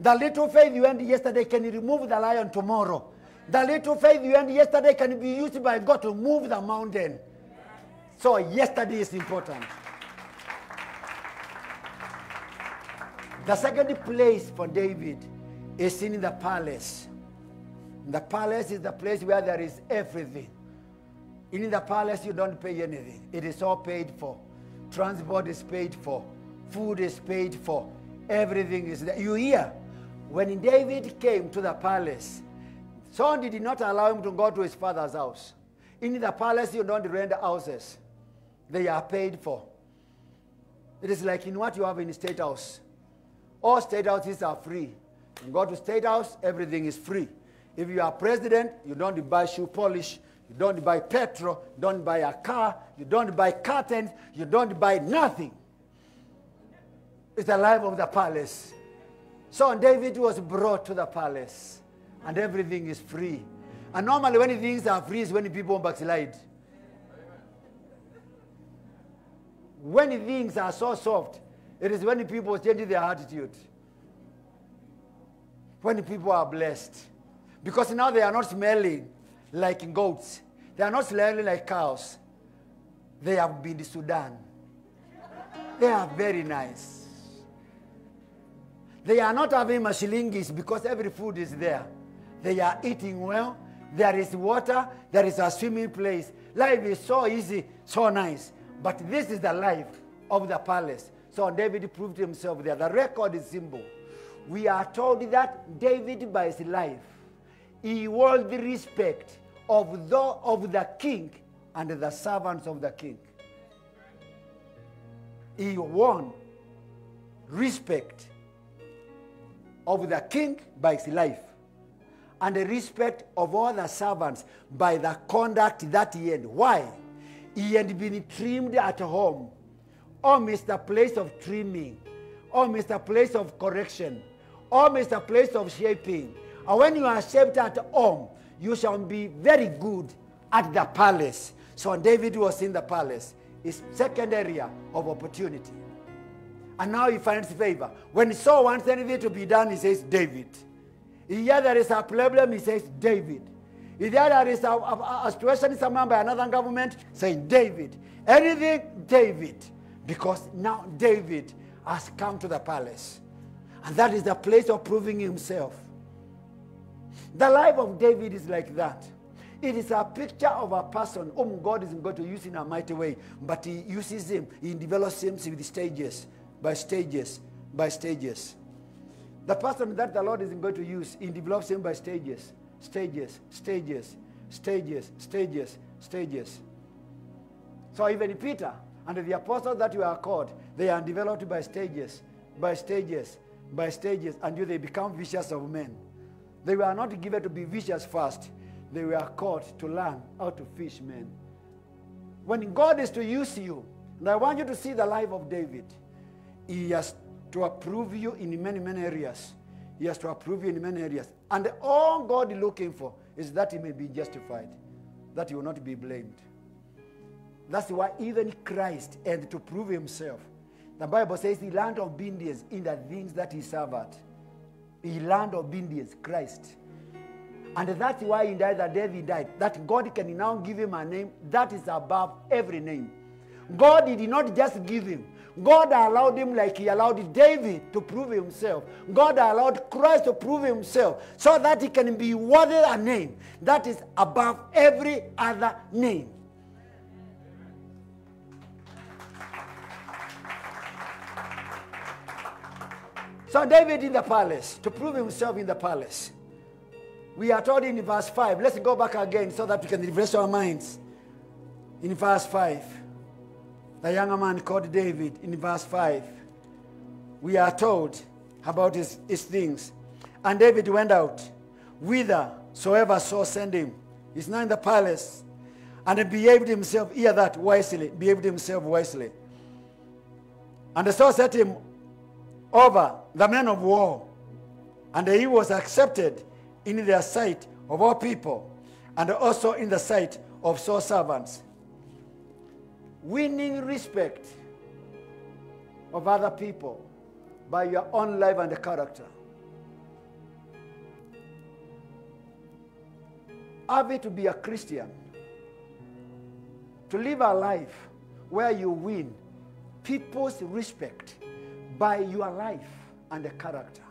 The little faith you had yesterday can remove the lion tomorrow. The little faith you had yesterday can be used by God to move the mountain. So yesterday is important. The second place for David is in the palace. The palace is the place where there is everything. In the palace, you don't pay anything. It is all paid for. Transport is paid for. Food is paid for. Everything is there. You hear? When David came to the palace, Saul did not allow him to go to his father's house. In the palace, you don't rent houses. They are paid for. It is like in what you have in the state house. All state houses are free. You go to state house, everything is free. If you are president, you don't buy shoe polish, you don't buy petrol, you don't buy a car, you don't buy curtains, you don't buy nothing. It's the life of the palace. So David was brought to the palace, and everything is free. And normally, when things are free, is when people backslide. When things are so soft, it is when people change their attitude. When people are blessed. Because now they are not smelling like goats. They are not smelling like cows. They have been to Sudan. They are very nice. They are not having mashilingis because every food is there. They are eating well. There is water. There is a swimming place. Life is so easy, so nice. But this is the life of the palace. So David proved himself there. The record is simple. We are told that David, by his life, he won the respect of the, of the king and the servants of the king. He won respect of the king by his life and the respect of all the servants by the conduct that he had. Why? He had been trimmed at home. Oh, Almost a place of trimming. Oh, Almost a place of correction. Oh, Almost a place of shaping. And when you are shaped at home, you shall be very good at the palace. So David was in the palace. His second area of opportunity. And now he finds favor. When Saul wants anything to be done, he says, David. Here there is a problem, he says, David. If there is a, a, a situation by another government, saying, David. Anything, David. Because now David has come to the palace. And that is the place of proving himself. The life of David is like that. It is a picture of a person whom God is going to use in a mighty way, but He uses him, He develops him with stages, by stages, by stages. The person that the Lord is going to use, He develops him by stages, stages, stages, stages, stages, stages. So even Peter and the apostles that were called, they are developed by stages, by stages, by stages, until they become vicious of men. They were not given to be vicious first. They were called to learn how to fish men. When God is to use you, and I want you to see the life of David, He has to approve you in many, many areas. He has to approve you in many areas. And all God is looking for is that He may be justified, that He will not be blamed. That's why even Christ had to prove Himself. The Bible says He learned obedience in the things that He served. He learned obedience, Christ. And that's why he died the death he died. That God can now give him a name that is above every name. God did not just give him. God allowed him like he allowed David to prove himself. God allowed Christ to prove himself so that he can be worthy a name that is above every other name. So David in the palace, to prove himself in the palace. We are told in verse 5. Let's go back again so that we can refresh our minds. In verse 5, the younger man called David in verse 5. We are told about his, his things. And David went out whithersoever Saul sent him. He's now in the palace. And he behaved himself, hear that wisely, behaved himself wisely. And the Saul set him over the man of war. And he was accepted in the sight of all people and also in the sight of Saul servants. Winning respect of other people by your own life and character. Have it to be a Christian, to live a life where you win people's respect by your life and the character.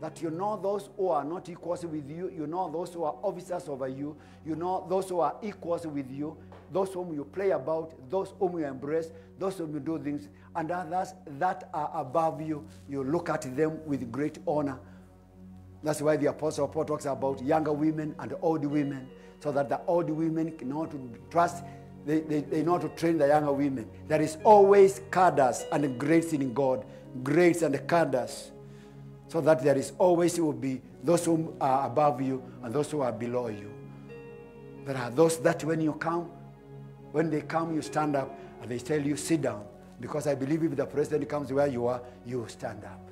That you know those who are not equals with you, you know those who are officers over you, you know those who are equals with you, those whom you play about, those whom you embrace, those whom you do things, and others that are above you, you look at them with great honor. That's why the Apostle Paul talks about younger women and old women, so that the old women know to trust, they, they, they know to train the younger women. There is always cadres and grace in God, grades and cadres, so that there is always will be those who are above you and those who are below you. There are those that when you come, when they come, you stand up and they tell you, sit down. Because I believe if the president comes where you are, you stand up.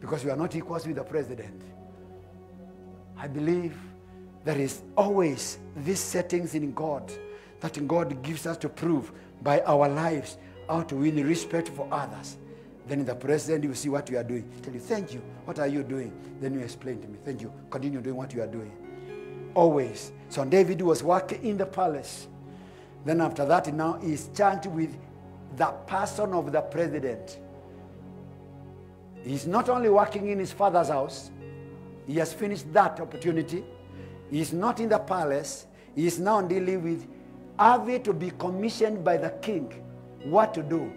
Because you are not equals with the president. I believe there is always these settings in God that God gives us to prove by our lives how to win respect for others. Then in the president, you see what you are doing. Tell you, thank you. What are you doing? Then you explain to me, thank you. Continue doing what you are doing. Always. So David was working in the palace. Then after that, now he's charged with the person of the president. He's not only working in his father's house, he has finished that opportunity. He's not in the palace. He is now dealing with having to be commissioned by the king what to do.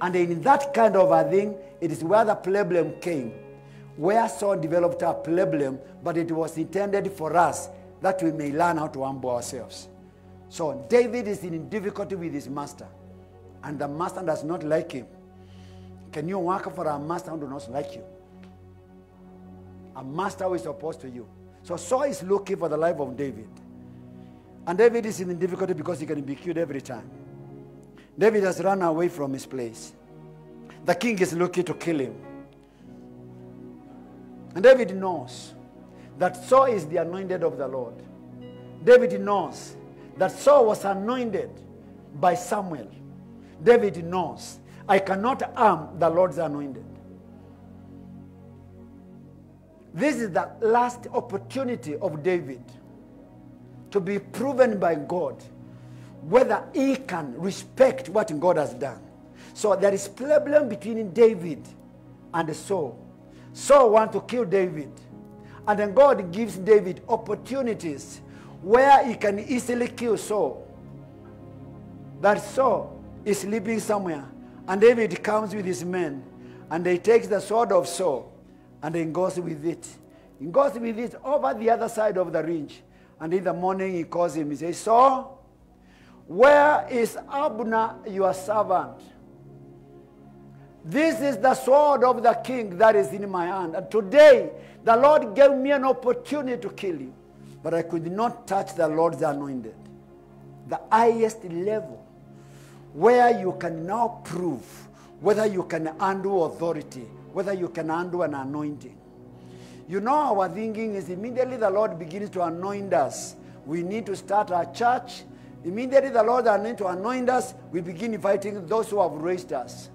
And in that kind of a thing, it is where the problem came, where Saul developed a problem, but it was intended for us that we may learn how to humble ourselves. So David is in difficulty with his master, and the master does not like him. Can you work for a master who does not like you? A master who is opposed to you. So Saul is looking for the life of David. And David is in difficulty because he can be killed every time. David has run away from his place. The king is looking to kill him. And David knows that Saul is the anointed of the Lord. David knows that Saul was anointed by Samuel. David knows I cannot harm the Lord's anointed. This is the last opportunity of David to be proven by God whether he can respect what God has done. So there is problem between David and Saul. Saul wants to kill David. And then God gives David opportunities where he can easily kill Saul. That Saul is sleeping somewhere. And David comes with his men. And he takes the sword of Saul. And then goes with it. He goes with it over the other side of the ridge. And in the morning he calls him. He says, Saul, where is Abner your servant? This is the sword of the king that is in my hand. And today, the Lord gave me an opportunity to kill you. But I could not touch the Lord's anointed. The highest level where you can now prove whether you can handle authority, whether you can handle an anointing. You know, our thinking is immediately the Lord begins to anoint us. We need to start our church. Immediately the Lord begins to anoint us, we begin inviting those who have raised us.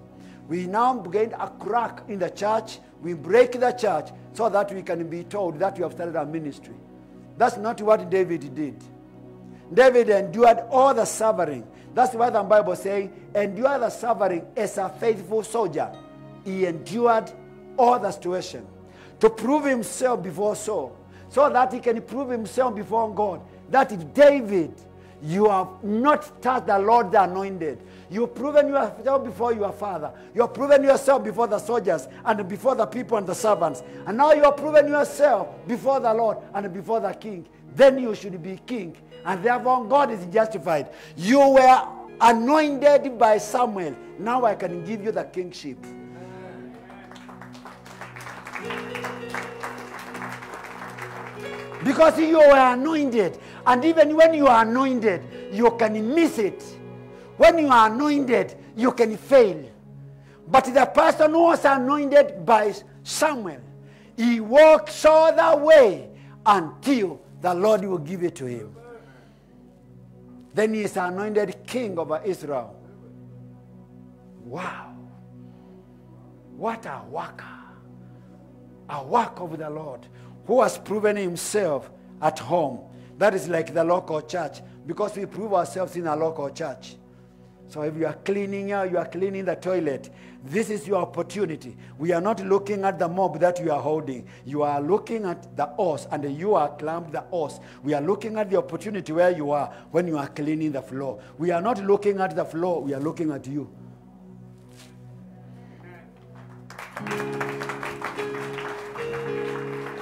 We now begin a crack in the church. We break the church so that we can be told that we have started our ministry. That's not what David did. David endured all the suffering. That's why the Bible saying, endure the suffering as a faithful soldier. He endured all the situation to prove himself before Saul, so that he can prove himself before God. That David, you have not touched the Lord the anointed. You've proven yourself before your father. You have proven yourself before the soldiers and before the people and the servants. And now you have proven yourself before the Lord and before the king. Then you should be king. And therefore God is justified. You were anointed by Samuel. Now I can give you the kingship. Because you were anointed. And even when you are anointed, you can miss it. When you are anointed, you can fail. But the person who was anointed by Samuel, he walks all the way until the Lord will give it to him. Then he is anointed king over Israel. Wow. What a worker. A work of the Lord who has proven himself at home. That is like the local church because we prove ourselves in a local church. So if you are cleaning out, you are cleaning the toilet. This is your opportunity. We are not looking at the mob that you are holding. You are looking at the horse and you are clamped the horse. We are looking at the opportunity where you are when you are cleaning the floor. We are not looking at the floor, we are looking at you.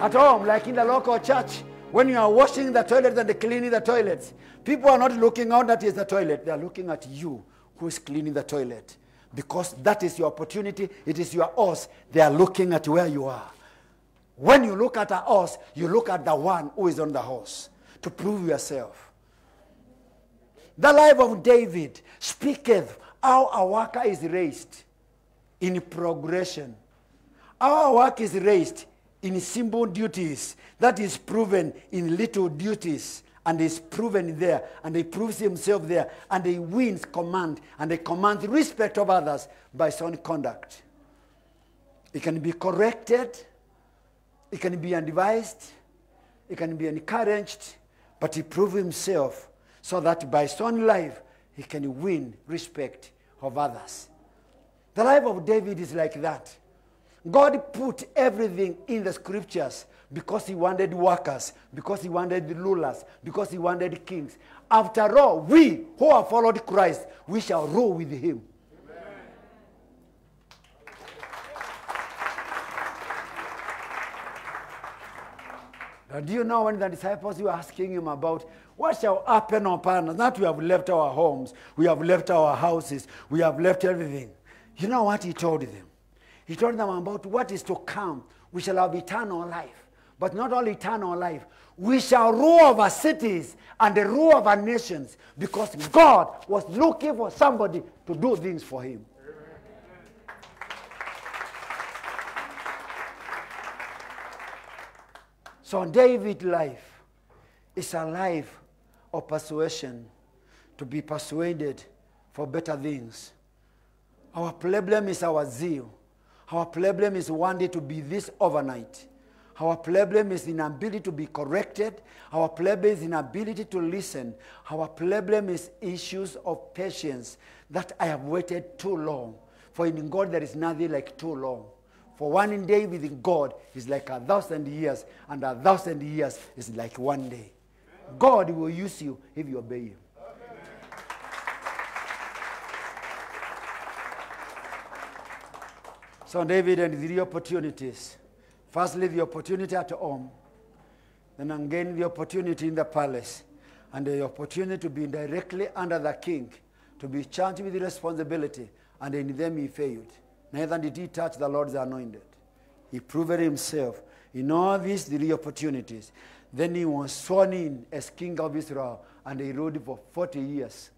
At home, like in the local church, when you are washing the toilets and cleaning the toilets, people are not looking out that is the toilet. They are looking at you who is cleaning the toilet. Because that is your opportunity. It is your horse. They are looking at where you are. When you look at a horse, you look at the one who is on the horse to prove yourself. The life of David speaketh how a worker is raised in progression. Our work is raised in simple duties that is proven in little duties and is proven there and he proves himself there and he wins command and he commands respect of others by his own conduct. It can be corrected, it can be advised, it can be encouraged, but he proves himself so that by his own life he can win respect of others. The life of David is like that. God put everything in the scriptures because he wanted workers, because he wanted rulers, because he wanted kings. After all, we who have followed Christ, we shall rule with him. Now, do you know when the disciples were asking him about what shall happen upon us? Not we have left our homes, we have left our houses, we have left everything. You know what he told them? He told them about what is to come. We shall have eternal life. But not only eternal life, we shall rule over cities and the rule over nations because God was looking for somebody to do things for him. So David's life is a life of persuasion, to be persuaded for better things. Our problem is our zeal. Our problem is one day to be this overnight. Our problem is inability to be corrected. Our problem is inability to listen. Our problem is issues of patience that I have waited too long. For in God there is nothing like too long. For one day with God is like a thousand years, and a thousand years is like one day. God will use you if you obey Him. So David and three opportunities. Firstly, the opportunity at home. Then again, the opportunity in the palace. And the opportunity to be directly under the king, to be charged with responsibility. And in them he failed. Neither did he touch the Lord's anointed. He proved himself in all these three opportunities. Then he was sworn in as king of Israel, and he ruled for 40 years.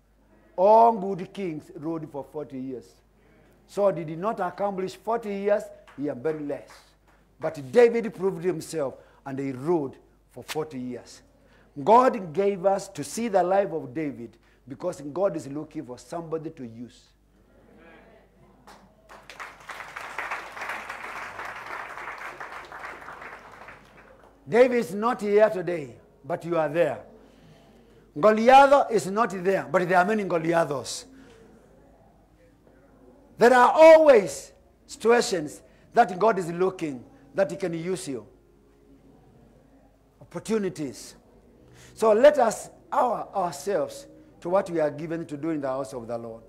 All good kings ruled for 40 years. So he did not accomplish 40 years? He had very less. But David proved himself and he ruled for 40 years. God gave us to see the life of David because God is looking for somebody to use. David is not here today, but you are there. Goliath is not there, but there are many Goliaths. There are always situations that God is looking that He can use you. Opportunities. So let us our ourselves to what we are given to do in the house of the Lord.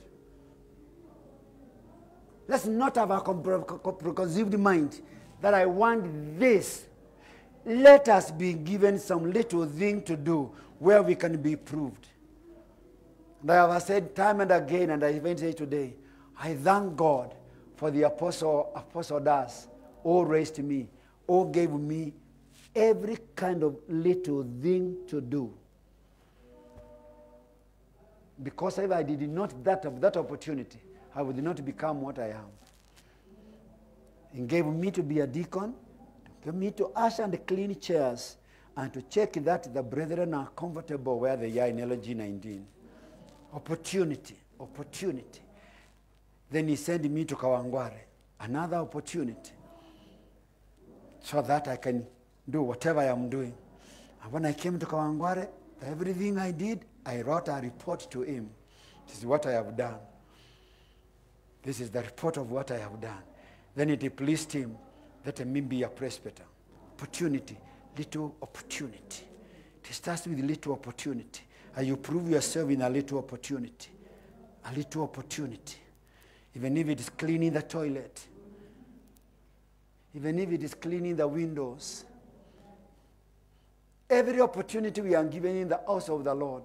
Let's not have a preconceived mind that I want this. Let us be given some little thing to do where we can be proved. And I have said time and again, and I even say today, I thank God for the apostle, apostle Das, who raised me, who gave me every kind of little thing to do. Because if I did not that of that opportunity, I would not become what I am. He gave me to be a deacon, gave me to usher and clean chairs, and to check that the brethren are comfortable where they are in LG 19. Opportunity, opportunity. Then he sent me to Kawangware, another opportunity, so that I can do whatever I am doing. And when I came to Kawangware, everything I did, I wrote a report to him. This is what I have done. This is the report of what I have done. Then it pleased him that I may be a presbyter. Opportunity, little opportunity. It starts with little opportunity. And you prove yourself in a little opportunity. A little opportunity. Even if it is cleaning the toilet, even if it is cleaning the windows. Every opportunity we are given in the house of the Lord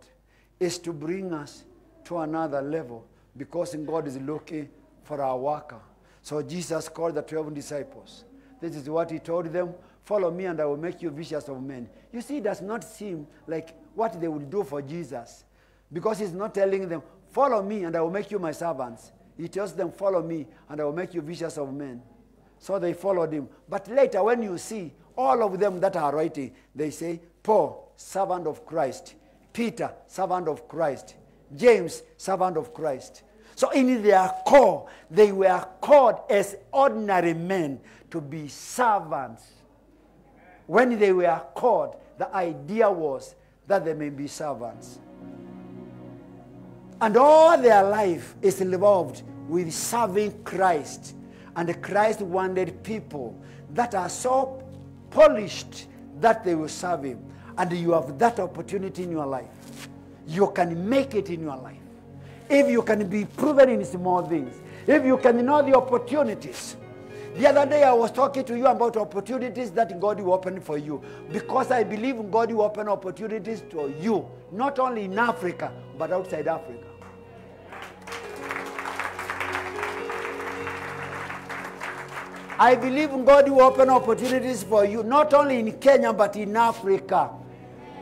is to bring us to another level because God is looking for our worker. So Jesus called the 12 disciples. This is what he told them Follow me, and I will make you fishers of men. You see, it does not seem like what they would do for Jesus because he's not telling them, Follow me, and I will make you my servants. He tells them, Follow me, and I will make you fishers of men. So they followed him. But later, when you see all of them that are writing, they say, Paul, servant of Christ. Peter, servant of Christ. James, servant of Christ. So in their core, they were called as ordinary men to be servants. When they were called, the idea was that they may be servants. And all their life is involved with serving Christ. And Christ wanted people that are so polished that they will serve Him. And you have that opportunity in your life. You can make it in your life. If you can be proven in small things, if you can know the opportunities. The other day I was talking to you about opportunities that God will open for you because I believe God will open opportunities to you, not only in Africa, but outside Africa. I believe God will open opportunities for you, not only in Kenya, but in Africa.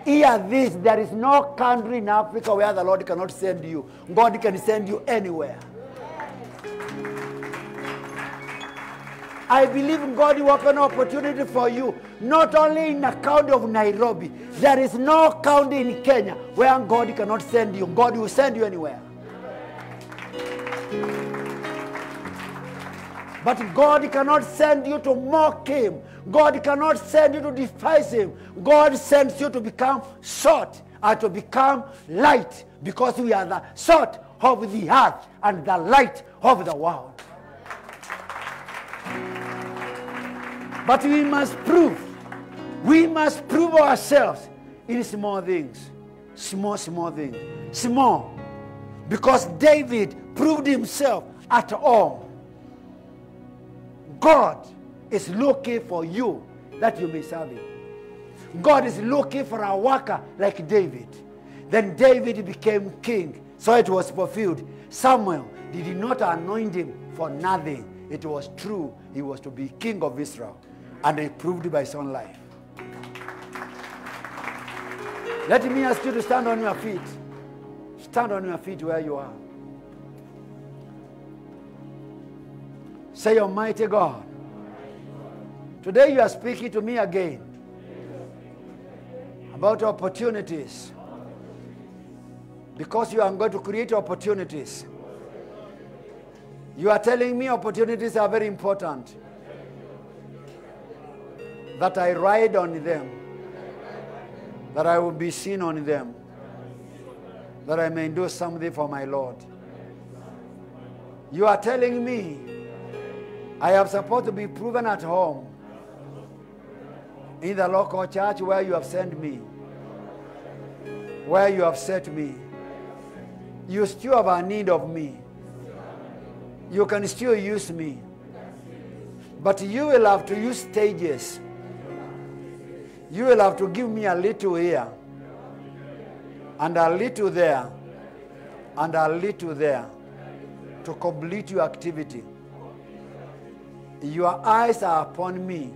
Hear this there is no country in Africa where the Lord cannot send you. God can send you anywhere. I believe God will open opportunity for you, not only in the county of Nairobi. There is no county in Kenya where God cannot send you. God will send you anywhere. But God cannot send you to mock him. God cannot send you to despise him. God sends you to become salt and to become light because we are the salt of the earth and the light of the world. But we must prove, we must prove ourselves in small things. Small, small things. Small. Because David proved himself at all. God is looking for you that you may serve him. God is looking for a worker like David. Then David became king, so it was fulfilled. Samuel did not anoint him for nothing. It was true. He was to be king of Israel. And he proved by his own life. Let me ask you to stand on your feet. Stand on your feet where you are. Say, Almighty God. Today you are speaking to me again about opportunities. Because you are going to create opportunities. You are telling me opportunities are very important. That I ride on them. That I will be seen on them. That I may do something for my Lord. You are telling me I am supposed to be proven at home in the local church where you have sent me, where you have set me. You still have a need of me. You can still use me. But you will have to use stages. You will have to give me a little here, and a little there, and a little there to complete your activity. Your eyes are upon me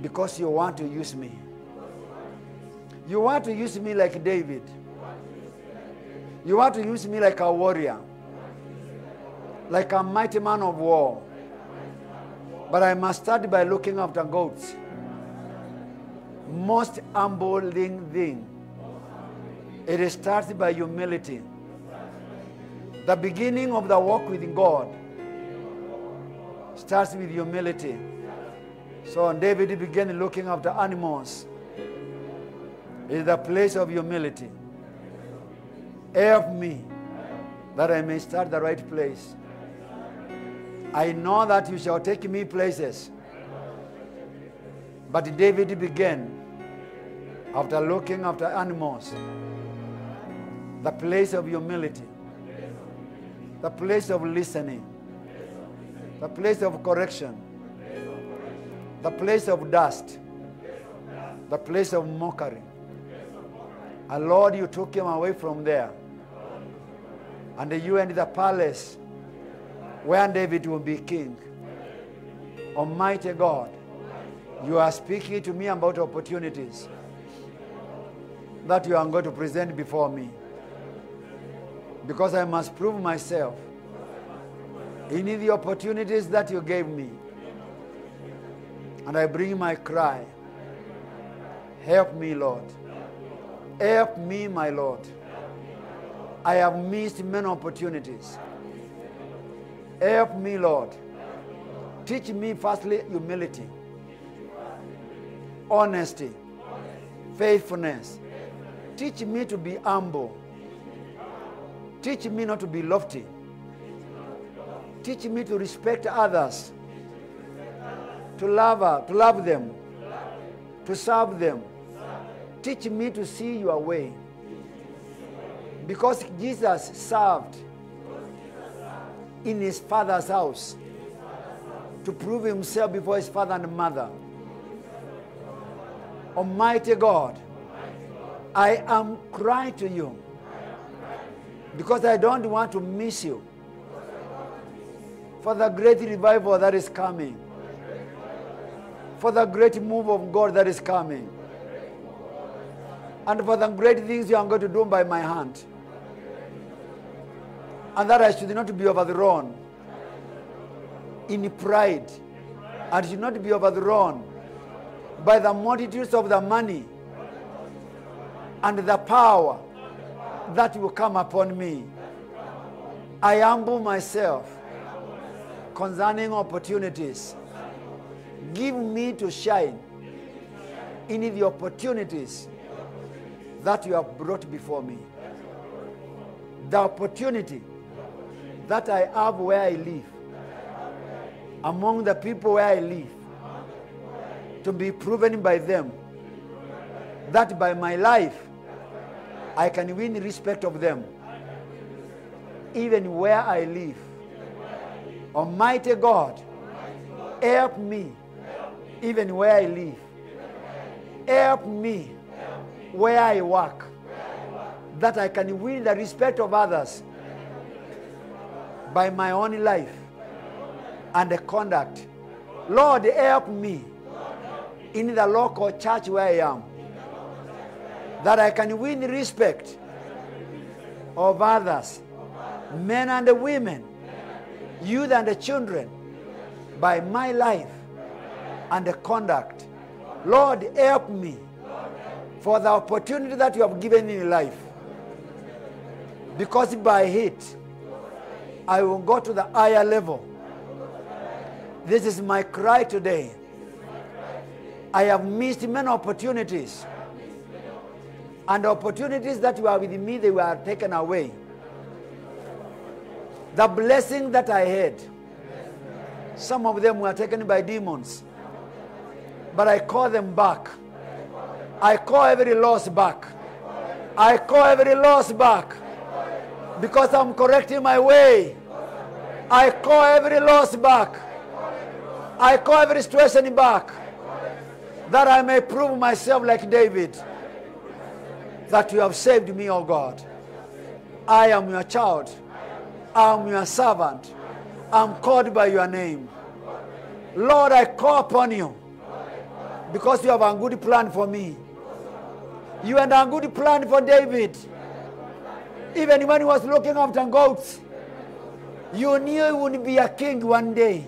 because you want to use me. You want to use me like David. You want to use me like a warrior, like a mighty man of war. But I must start by looking after goats. Most humbling thing. It starts by humility. The beginning of the walk with God starts with humility. So David began looking after animals. It is the place of humility. Help me that I may start the right place. I know that you shall take me places. But David began, after looking after animals, the place of humility, the place of listening, the place of correction, the place of dust, the place of mockery. And Lord, you took him away from there. And you entered the palace where David will be king. Almighty God, you are speaking to me about opportunities that you are going to present before me. Because I must prove myself in the opportunities that you gave me. And I bring my cry. Help me, Lord. Help me, my Lord. I have missed many opportunities. Help me, Lord. Teach me, firstly, humility, honesty, faithfulness. Teach me to be humble. Teach me not to be lofty. Teach me to respect others, to love, uh, to love them, to serve them. Teach me to see your way. Because Jesus served in his father's house to prove himself before his father and mother. Almighty God, I am crying to you because I don't want to miss you for the great revival that is coming, for the great move of God that is coming, and for the great things you are going to do by my hand. And that I should not be overthrown in pride, and should not be overthrown by the multitudes of the money and the power that will come upon me. I humble myself concerning opportunities. Give me to shine in the opportunities that you have brought before me. The opportunity that I have where I live, among the people where I live, to be proven by them that by my life I can win respect of them, even where I live. Almighty God, help me, even where I live. Help me where I work, that I can win the respect of others by my own life and the conduct. Lord, help me in the local church where I am, that I can win respect of others, men and women, youth and the children, by my life and the conduct. Lord, help me for the opportunity that you have given me in life. Because by it, I will go to the higher level. This is my cry today. I have missed many opportunities. And opportunities that were with me, they were taken away. The blessing that I had, some of them were taken by demons. But I call them back. I call every loss back. I call every loss back. Because I'm correcting my way. I call every loss back. I call every situation back. That I may prove myself like David. That you have saved me, O God. I am your child. I am your servant. I'm called by your name. Lord, I call upon you because you have a good plan for me. You had a good plan for David. Even when he was looking after goats, you knew he would be a king one day.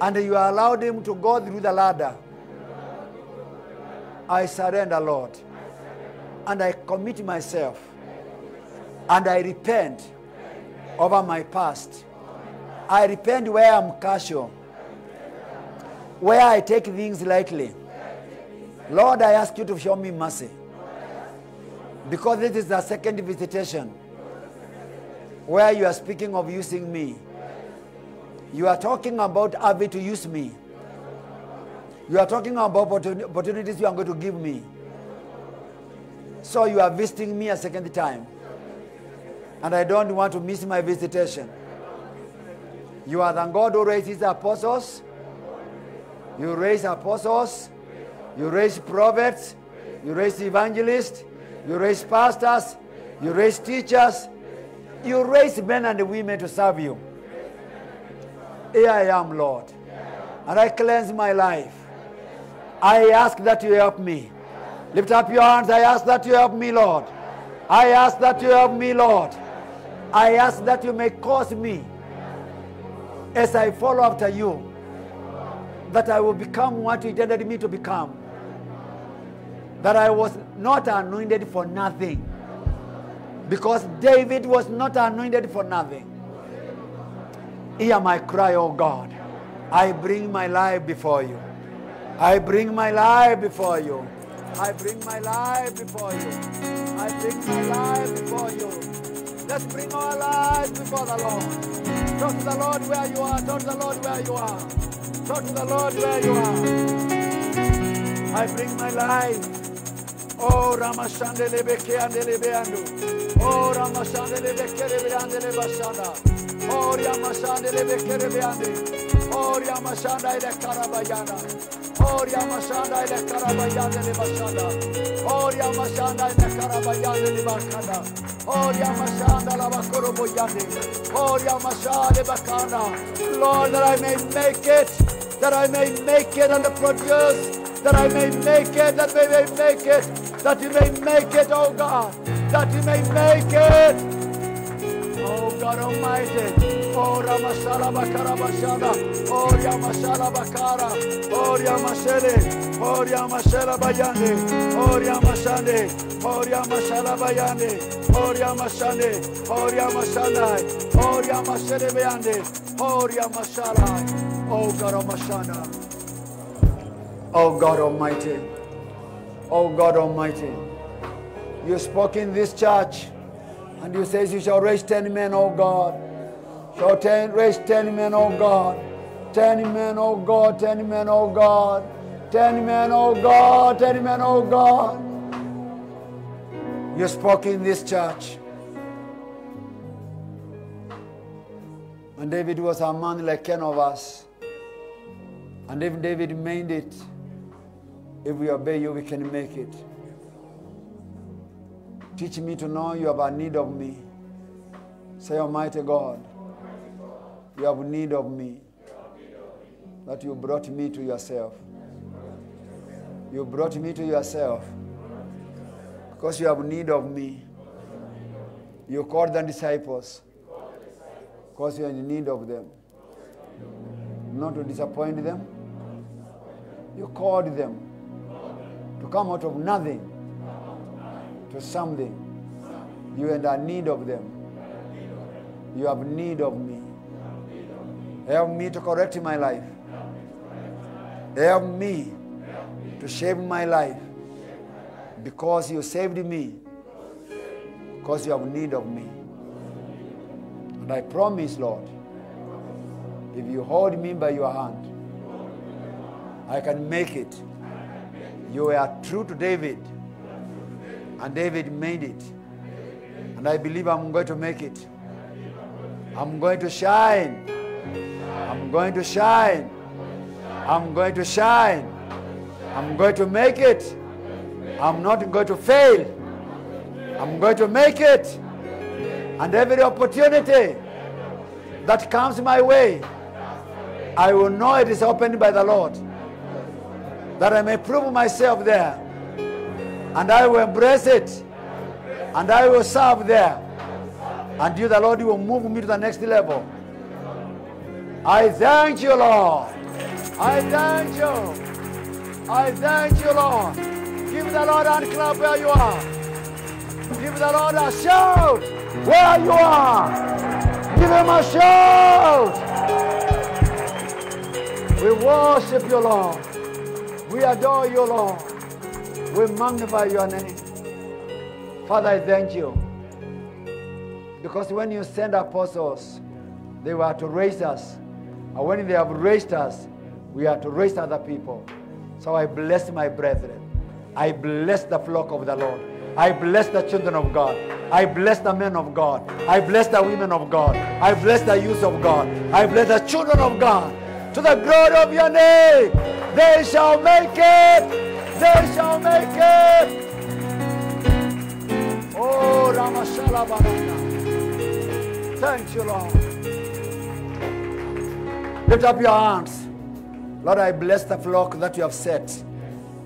And you allowed him to go through the ladder. I surrender, Lord. And I commit myself. And I repent over my past. I repent where I'm casual, where I take things lightly. Lord, I ask you to show me mercy. Because this is the second visitation. where you are speaking of using me. You are talking about Avi to use me. You are talking about opportunities you are going to give me. So you are visiting me a second time. And I don't want to miss my visitation. You are the God who raises apostles. You raise apostles. You raise prophets. You raise evangelists. You raise pastors. You raise teachers. You raise men and women to serve you. Here I am, Lord. And I cleanse my life. I ask that you help me. Lift up your hands. I ask that you help me, Lord. I ask that you help me, Lord. I ask that you may cause me, as I follow after you, that I will become what you intended me to become. That I was not anointed for nothing. Because David was not anointed for nothing. Hear my cry, O God. I bring my life before you. I bring my life before you. I bring my life before you. I bring my life before you. Let's bring our lives before the Lord. Talk to the Lord where you are. Talk to the Lord where you are. Talk to the Lord where you are. I bring my life. Oh, Ramashandele Beke Andele Beandu. Oh, Ramashandele Beke Andele Bashanda. Oh, Ramashandele Beke Beande. Oh, Ramashanda ile Karabayana. Oh, Ramashanda ile Karabayana ile Bashanda. Oh, Ramashanda ile Karabayana ile Lord, that I may make it, that I may make it and produce that I may make it, that we may make it, that you may make it, oh God, that you may make it. Oh God Almighty. Oh Ramashala Bakara Bashada. Oh Yamashala Bakara. Oh Yamashele. Oh Yamashela Bayande. Oh Yamashande. Oh Yamashala Bayande. Oh Yamashande. Oh Yamashandai. Oh Yamashele Bayande. Oh Yamashala. Oh God Almighty. Oh God Almighty. Oh God Almighty. You spoke in this church and you says you shall raise ten men, oh God. Shall ten, raise ten men, oh God. Ten men, oh God. Ten men, oh God. Ten men, oh God. Ten men, oh God. You spoke in this church. And David was a man like any of us. And if David made it, if we obey you, we can make it. Teach me to know you have a need of me. Say, Almighty God, you have need of me. That you brought me to yourself. You brought me to yourself because you have need of me. You called the disciples because you are in need of them. Not to disappoint them. You called them to come out of nothing to something. You had a need of them. You have need of me. Help me to correct my life. Help me to shape my life because you saved me, because you have need of me. And I promise, Lord, if you hold me by your hand, I can make it. You are true to David, and David made it. And I believe I'm going to make it. I'm going to shine. I'm going to shine. I'm going to shine. I'm going to make it. I'm not going to fail. I'm going to make it. And every opportunity that comes my way, I will know it is opened by the Lord. That I may prove myself there. And I will embrace it. And I will serve there. And you, the Lord, you will move me to the next level. I thank you, Lord. I thank you. I thank you, Lord. Give the Lord a clap where you are. Give the Lord a shout where you are. Give him a shout. We worship you, Lord. We adore you, Lord. We magnify your name. Father, I thank you Because when you send apostles, they were to raise us. And when they have raised us, we are to raise other people. So I bless my brethren. I bless the flock of the Lord. I bless the children of God. I bless the men of God. I bless the women of God. I bless the youth of God. I bless the children of God. To the glory of your name. They shall make it. They shall make it. Oh, Ramashala. Thank you, Lord. Lift up your hands. Lord, I bless the flock that you have set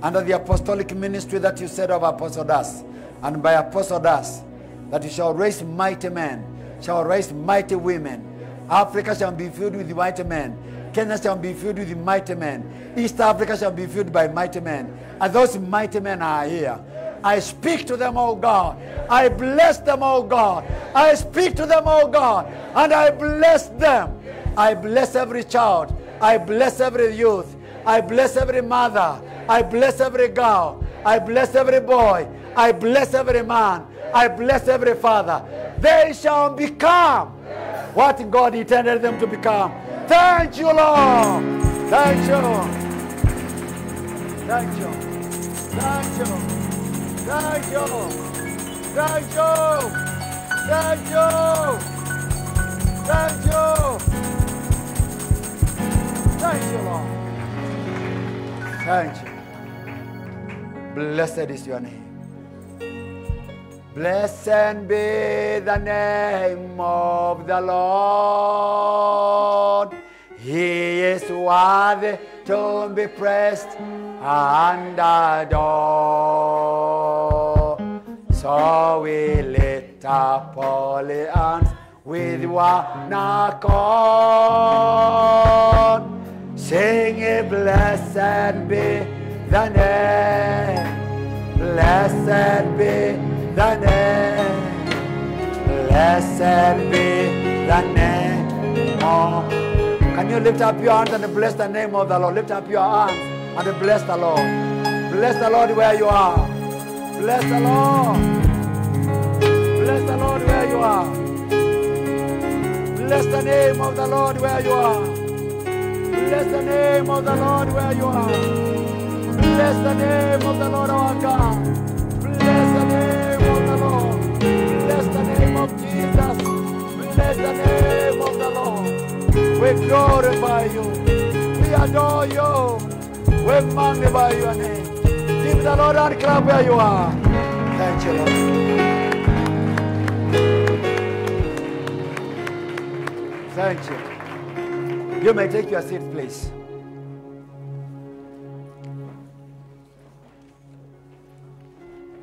under the apostolic ministry that you set of Apostle Das, and by Apostle Das, that you shall raise mighty men, shall raise mighty women. Africa shall be filled with mighty men. Kenya shall be filled with mighty men. East Africa shall be filled by mighty men. And those mighty men are here. I speak to them, O God. I bless them, O God. I speak to them, O God. And I bless them. I bless every child. I bless every youth. I bless every mother. I bless every girl. I bless every boy. I bless every man. I bless every father. They shall become what God intended them to become. Thank you, Lord. Thank you. Thank you. Thank you. Thank you. Thank you. Thank you. Thank you. Thank you, Lord. Thank you. Blessed is your name. Blessed be the name of the Lord. He is worthy to be praised and adored. So we lift up holy hands with one accord. Sing, it, blessed be the name. Blessed be the name. Blessed be the name. Oh. Can you lift up your hands and bless the name of the Lord? Lift up your hands and bless the Lord. Bless the Lord where you are. Bless the Lord. Bless the Lord where you are. Bless the name of the Lord where you are. Bless the name of the Lord where you are. Bless the name of the Lord our God. Bless the name of the Lord. Bless the name of Jesus. Bless the name of the Lord. We glorify you. We adore you. We magnify your name. Give the Lord a clap where you are. Thank you, Lord. Thank you. You may take your seat, please.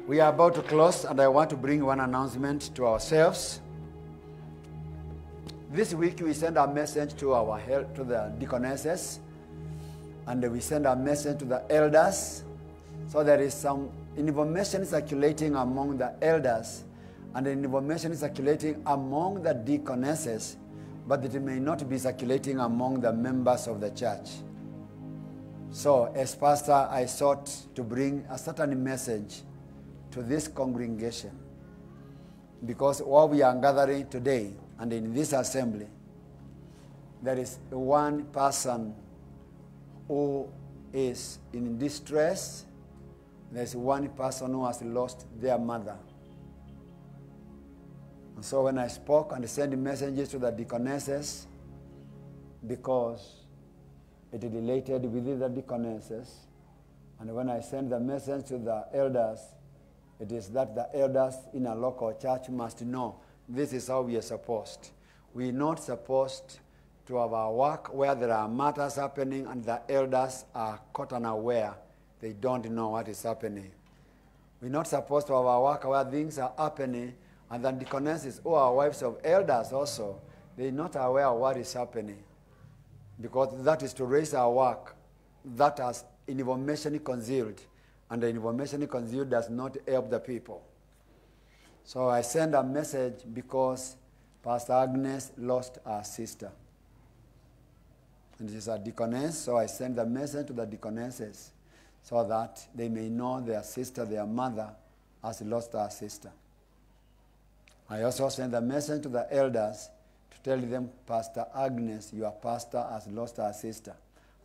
We are about to close, and I want to bring one announcement to ourselves. This week, we send a message to our to the deaconesses, and we send a message to the elders. So there is some information circulating among the elders, and information circulating among the deaconesses, but it may not be circulating among the members of the church. So, as pastor, I sought to bring a certain message to this congregation because while we are gathering today and in this assembly, there is one person who is in distress. There's one person who has lost their mother. And so when I spoke and sent messages to the deaconesses, because it related with the deaconesses, and when I sent the message to the elders, it is that the elders in a local church must know this is how we are supposed. We're not supposed to have our work where there are matters happening and the elders are caught unaware. They don't know what is happening. We're not supposed to have our work where things are happening and the deaconesses who oh, are wives of elders also, they're not aware of what is happening. Because that is to raise our work. That has information concealed. And the information concealed does not help the people. So I send a message because Pastor Agnes lost her sister. And she's a deaconess, so I send the message to the deaconesses so that they may know their sister, their mother, has lost her sister. I also sent a message to the elders to tell them, Pastor Agnes, your pastor, has lost her sister.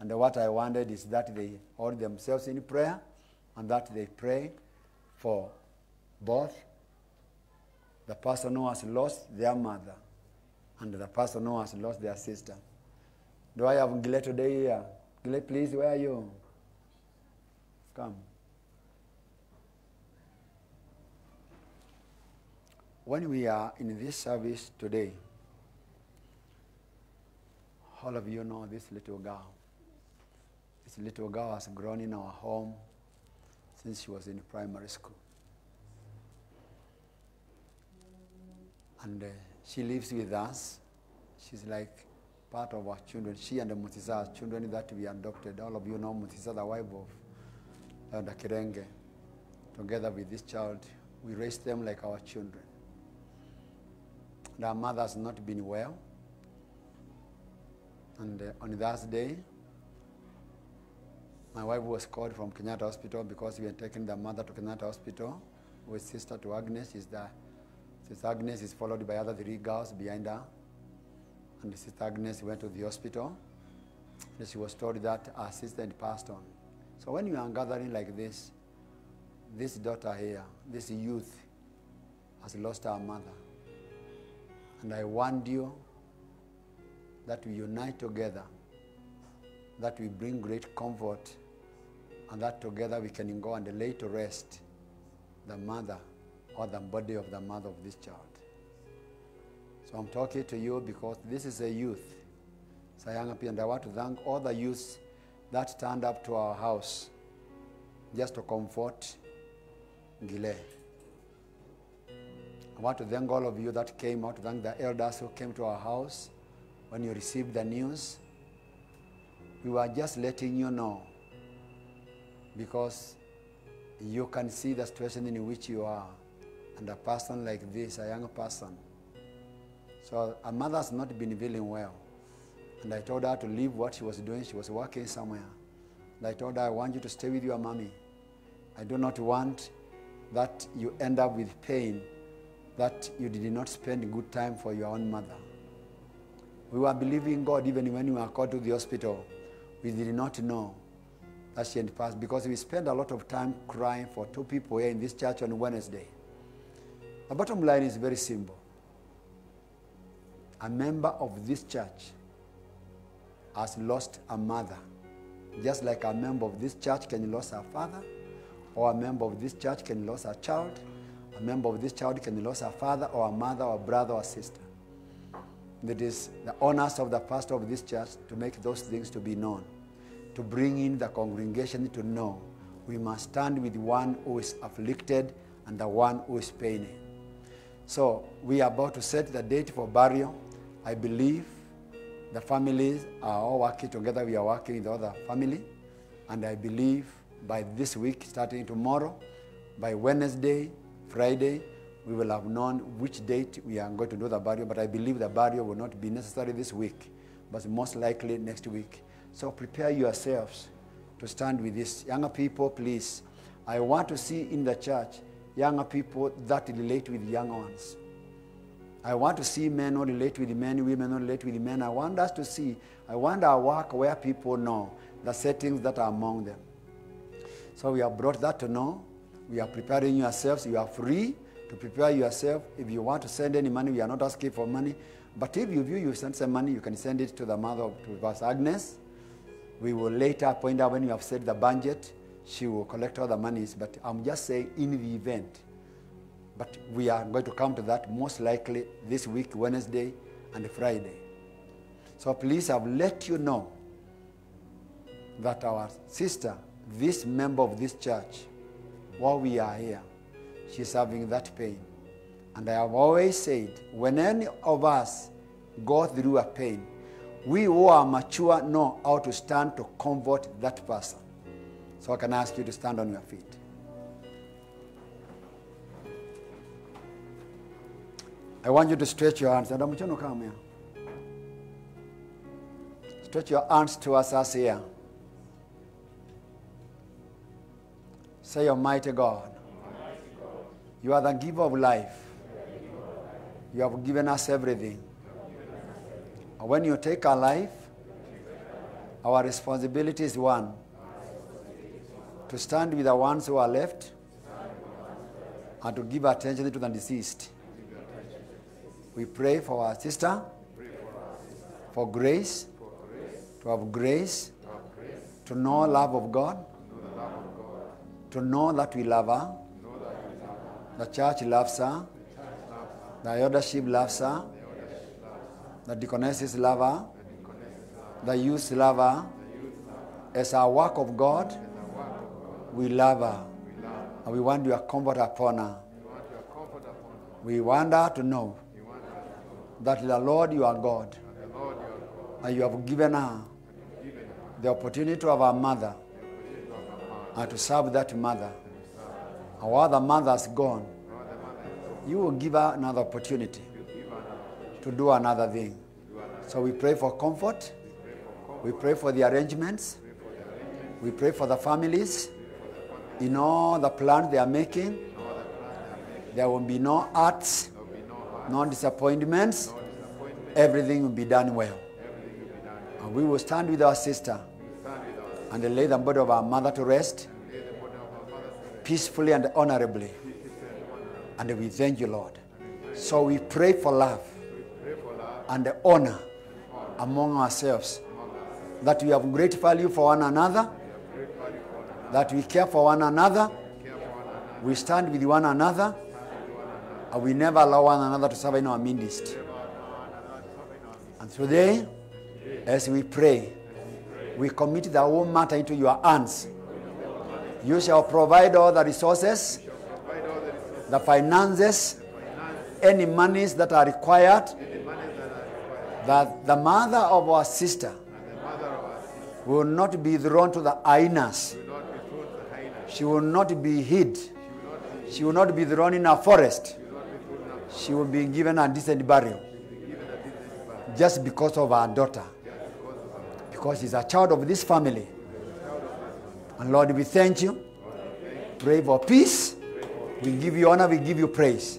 And what I wanted is that they hold themselves in prayer and that they pray for both the person who has lost their mother and the person who has lost their sister. Do I have Gile today here? Gile, please, where are you? Come. When we are in this service today, all of you know this little girl. This little girl has grown in our home since she was in primary school. And uh, she lives with us. She's like part of our children. She and Mutisa are children that we adopted. All of you know Mutisa, the wife of Elder Kirenge. Together with this child, we raised them like our children. Our mother has not been well. And uh, on that day, my wife was called from Kenyatta Hospital because we had taken the mother to Kenyatta Hospital with sister to Agnes. Is the sister Agnes is followed by other three girls behind her, and sister Agnes went to the hospital. And she was told that her sister had passed on. So when you are gathering like this, this daughter here, this youth, has lost her mother, and I want you that we unite together, that we bring great comfort, and that together we can go and lay to rest the mother or the body of the mother of this child. So I'm talking to you because this is a youth, Sayangapi, and I want to thank all the youths that turned up to our house just to comfort Gile. I want to thank all of you that came out, thank the elders who came to our house when you received the news. We were just letting you know because you can see the situation in which you are. And a person like this, a young person. So a mother has not been feeling well. And I told her to leave what she was doing. She was working somewhere. And I told her, I want you to stay with your mommy. I do not want that you end up with pain that you did not spend good time for your own mother. We were believing God even when we were called to the hospital. We did not know that she had passed because we spent a lot of time crying for two people here in this church on Wednesday. The bottom line is very simple. A member of this church has lost a mother, just like a member of this church can lose her father, or a member of this church can lose a child, a member of this child can lose a father or a mother or a brother or sister. It is the honors of the pastor of this church to make those things to be known, to bring in the congregation to know we must stand with one who is afflicted and the one who is paining. So we are about to set the date for burial. I believe the families are all working together. We are working with the other family. And I believe by this week, starting tomorrow, by Wednesday, Friday, we will have known which date we are going to do the burial. But I believe the burial will not be necessary this week, but most likely next week. So prepare yourselves to stand with this. Younger people, please. I want to see in the church younger people that relate with young ones. I want to see men who relate with men, women who relate with men. I want us to see, I want our work where people know the settings that are among them. So we have brought that to know. We are preparing yourselves. You are free to prepare yourself. If you want to send any money, we are not asking for money. But if you view you send some money, you can send it to the mother of Pastor Agnes. We will later point out when you have set the budget, she will collect all the monies. But I'm just saying in the event. But we are going to come to that most likely this week, Wednesday and Friday. So please, I've let you know that our sister, this member of this church, while we are here, she's having that pain. And I have always said, when any of us go through a pain, we who are mature know how to stand to comfort that person. So I can ask you to stand on your feet. I want you to stretch your hands. Adam come. Stretch your hands towards us here. Say, Almighty God, you are the giver of life. You have given us everything. When you take our life, our responsibility is one to stand with the ones who are left and to give attention to the deceased. We pray for our sister, for grace, to have grace, to know love of God, to know that we love her, the church loves her, the eldership loves her, the deaconesses love her, the youth love her. As a work of God, we love her. And we want your comfort upon her. We want her to know that the Lord you are God. And you have given her the opportunity have a mother and to serve that mother. Our other mother has gone, you will give her another opportunity to do another thing. So we pray for comfort. We pray for the arrangements. We pray for the families in all the plans they are making. There will be no arts, no disappointments. Everything will be done well. And we will stand with our sister and lay the body of our mother to rest peacefully and honorably. And we thank you, Lord. So we pray for love and honor among ourselves. That we have great value for one another. That we care for one another. We stand with one another. And we never allow one another to suffer in our midst. And today, as we pray, we commit the whole matter into your hands. You shall provide all the resources, the finances, any monies that are required, that the mother of our sister will not be thrown to the hyenas. She will not be hid. She will not be thrown in a forest. She will be given a decent burial just because of our daughter. Because he's a child of this family. And Lord, we thank you. Pray for peace. We give you honor, we give you praise.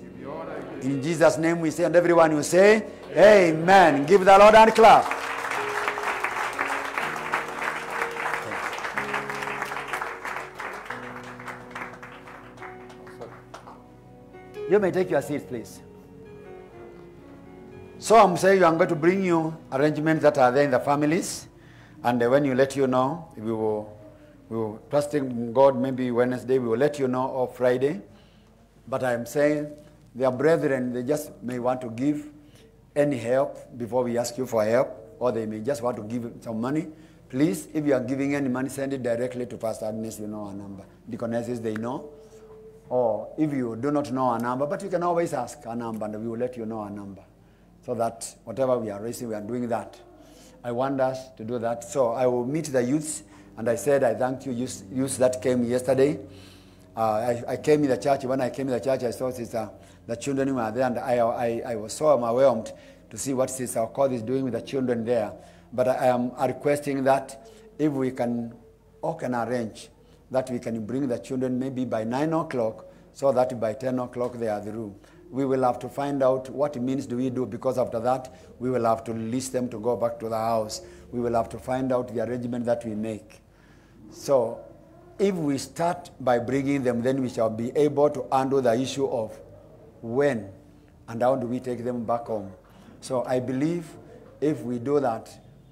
In Jesus' name we say, and everyone will say, Amen. Give the Lord a clap. You may take your seats, please. So I'm saying I'm going to bring you arrangements that are there in the families, and when you let you know, we will, we will trusting God. Maybe Wednesday we will let you know, or Friday. But I'm saying their brethren, they just may want to give any help before we ask you for help, or they may just want to give some money. Please, if you are giving any money, send it directly to Pastor Agnes. You know our number. Deaconesses, they know. Or if you do not know our number, but you can always ask our number, and we will let you know our number. So that whatever we are raising, we are doing that. I want us to do that. So I will meet the youths, and I said, I thank you, youths, youths that came yesterday. Uh, I, I came in the church. When I came in the church, I saw Sister, the children were there, and I, I, I was so overwhelmed to see what Sister Okod is doing with the children there. But I am requesting that if we can, or can arrange, that we can bring the children maybe by 9 o'clock, so that by 10 o'clock they are through. We will have to find out what means do we do, because after that, we will have to release them to go back to the house. We will have to find out the arrangement that we make. So, if we start by bringing them, then we shall be able to handle the issue of when and how do we take them back home. So I believe if we do that,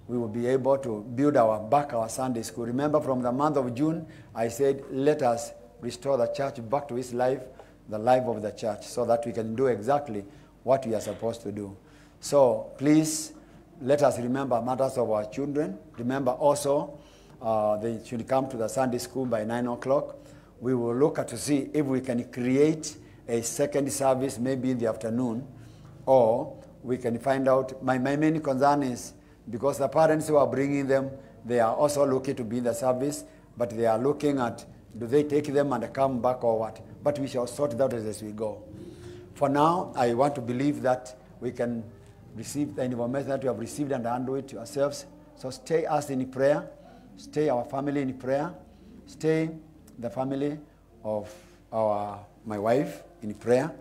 we will be able to build our back our Sunday school. Remember, from the month of June, I said, let us restore the church back to its life, the life of the church, so that we can do exactly what we are supposed to do. So please let us remember matters of our children. Remember also uh, they should come to the Sunday school by 9 o'clock. We will look at to see if we can create a second service maybe in the afternoon or we can find out. My, my main concern is because the parents who are bringing them, they are also looking to be in the service, but they are looking at do they take them and come back or what. But we shall sort that out as we go. For now, I want to believe that we can receive the information that we have received and handle it ourselves. So stay us in prayer, stay our family in prayer, stay the family of our my wife in prayer.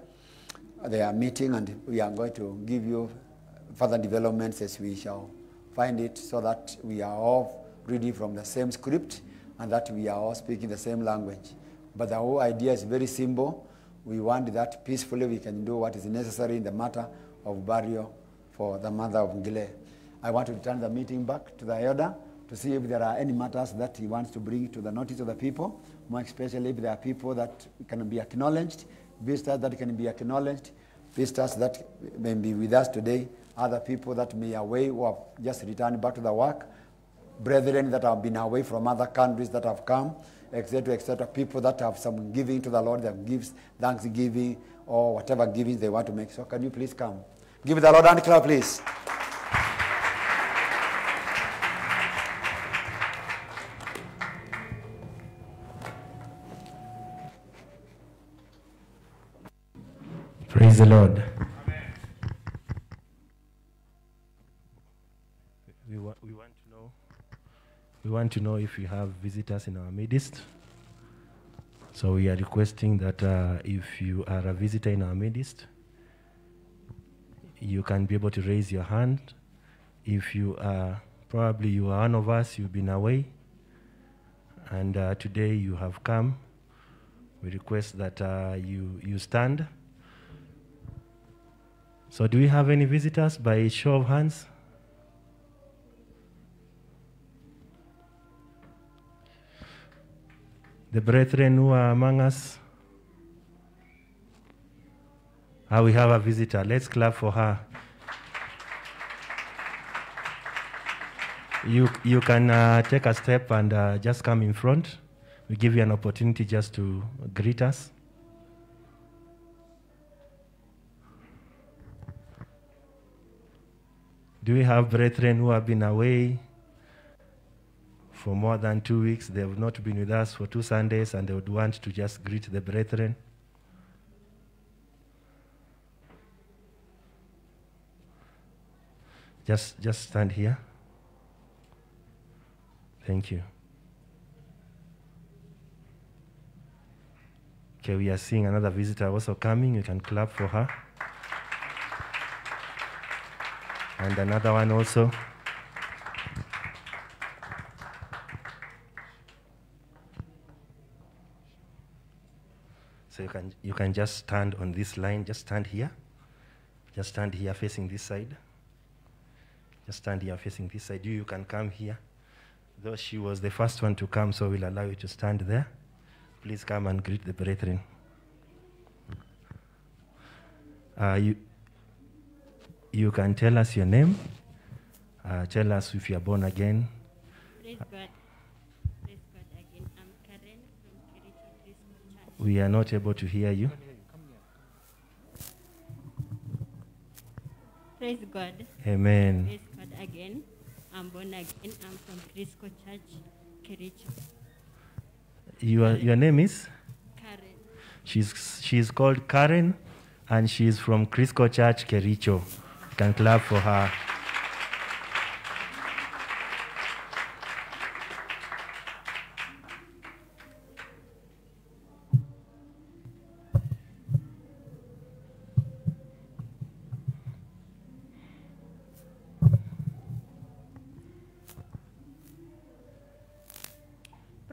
They are meeting and we are going to give you further developments as we shall find it so that we are all reading from the same script and that we are all speaking the same language. But the whole idea is very simple. We want that peacefully we can do what is necessary in the matter of burial for the mother of Ngile. I want to return the meeting back to the elder to see if there are any matters that he wants to bring to the notice of the people, more especially if there are people that can be acknowledged, visitors that can be acknowledged, visitors that may be with us today, other people that may away who have just returned back to the work, brethren that have been away from other countries that have come, etc., etc., people that have some giving to the Lord, that gives thanksgiving or whatever giving they want to make. So can you please come? Give the Lord a hand clap, please. Praise the Lord. We, wa- we want to know. We want to know if we have visitors in our midst. So we are requesting that uh, if you are a visitor in our midst, you can be able to raise your hand. If you are probably you are one of us, you've been away, and uh, today you have come. We request that uh, you you stand. So, do we have any visitors by show of hands? The brethren who are among us. Ah, we have a visitor. Let's clap for her. You, you can uh, take a step and uh, just come in front. We give you an opportunity just to greet us. Do we have brethren who have been away for more than two weeks? They have not been with us for two Sundays and they would want to just greet the brethren. Just, just stand here. Thank you. Okay, we are seeing another visitor also coming. You can clap for her. And another one also. So you can you can just stand on this line, just stand here. Just stand here facing this side. Just stand here facing this side. You you can come here. Though she was the first one to come, so we'll allow you to stand there. Please come and greet the brethren. Uh, you, you can tell us your name. Uh, tell us if you are born again God. Praise God again. I'm Karen from Kericho Christian Church. We are not able to hear you. Praise God. Amen. Praise God again. I'm born again. I'm from Chrisco Church, Kericho. Your, your name is? Karen. She's, she's called Karen and she's from Chrisco Church, Kericho. You can clap for her.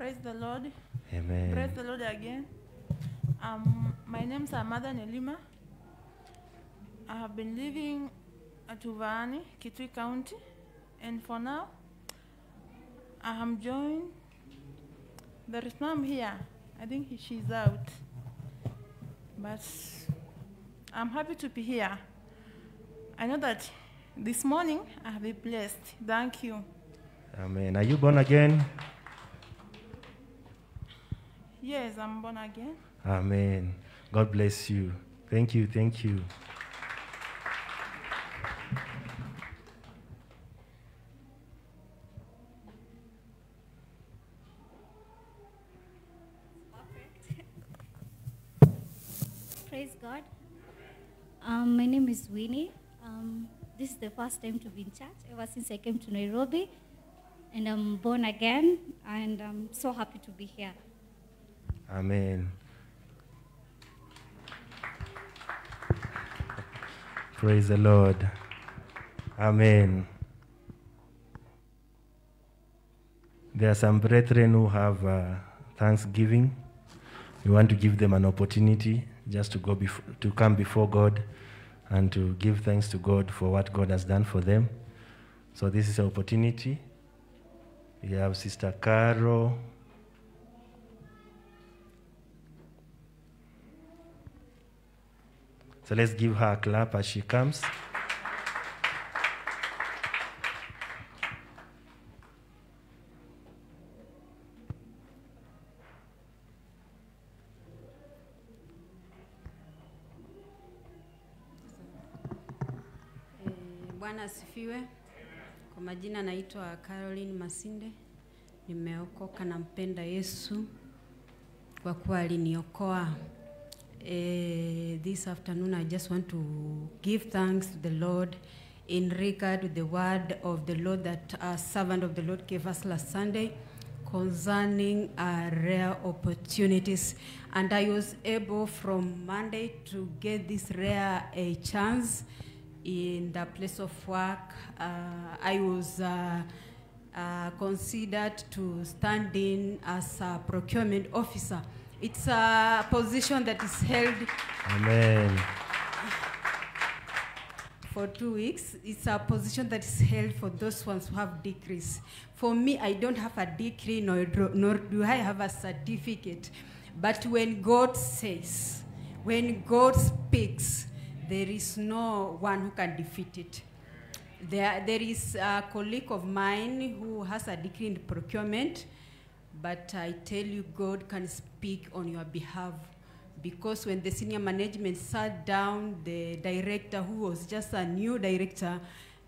Praise the Lord. Amen. Praise the Lord again. Um, my name is Amada Nelima. I have been living at Uvani, Kitui County, and for now, I am joined. There is mom here. I think he- she's out. But I'm happy to be here. I know that this morning I have been blessed. Thank you. Amen. Are you born again? Yes, I'm born again. Amen. God bless you. Thank you. Thank you. Praise God. Um, my name is Winnie. Um, this is the first time to be in church ever since I came to Nairobi. And I'm born again, and I'm so happy to be here. Amen. Praise the Lord. Amen. There are some brethren who have uh, Thanksgiving. We want to give them an opportunity just to go before, to come before God and to give thanks to God for what God has done for them. So this is an opportunity. We have Sister Caro. So let's give her a clap as she comes. Eh, Bwana asifiwe. Kwa majina naitwa Caroline Masinde. Nimeokoka, nampenda Yesu kwa kuwa aliniokoa. Eh, this afternoon I just want to give thanks to the Lord in regard to the word of the Lord that a servant of the Lord gave us last Sunday concerning uh, rare opportunities. And I was able from Monday to get this rare a chance in the place of work. Uh, I was uh, uh, considered to stand in as a procurement officer. It's a position that is held Amen. for two weeks. It's a position that is held for those ones who have degrees. For me, I don't have a degree, nor, do- nor do I have a certificate. But when God says, when God speaks, there is no one who can defeat it. There, there is a colleague of mine who has a degree in procurement, but I tell you, God can speak on your behalf. Because when the senior management sat down, the director, who was just a new director,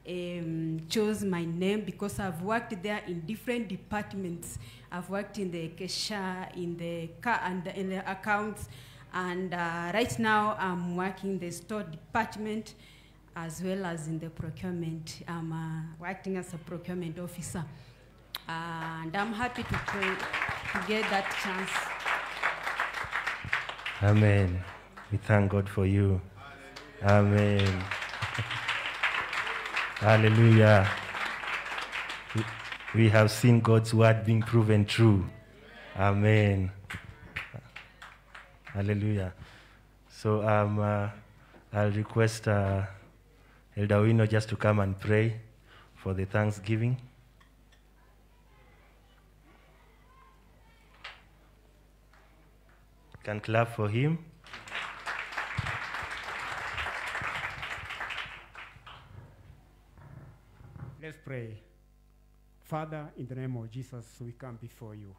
um, chose my name because I've worked there in different departments. I've worked in the cashier, in the car, and in the accounts, and uh, right now I'm working in the store department as well as in the procurement. I'm uh, working as a procurement officer. and I'm happy to, to get that chance. Amen. We thank God for you. Amen. Hallelujah. We- have seen God's word being proven true. Amen. Hallelujah. So um, uh, I'll request uh, Elder Wino just to come and pray for the Thanksgiving. Can clap for him. Let's pray. Father, in the name of Jesus, we come before you.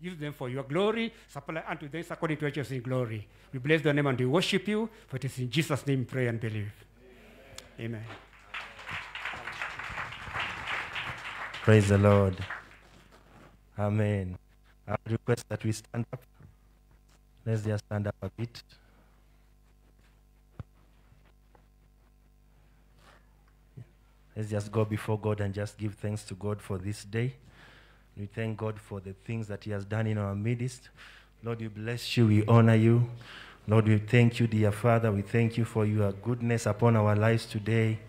Use them for your glory. Supply unto them according to riches in glory. We bless the name and we worship you. For it is in Jesus' name pray and believe. Amen. Praise the Lord. Amen. I request that we stand up. Let's just stand up a bit. Let's just go before God and just give thanks to God for this day. We thank God for the things that He has done in our midst. Lord, we bless you, we honor you. Lord, we thank you, dear Father. We thank you for your goodness upon our lives today.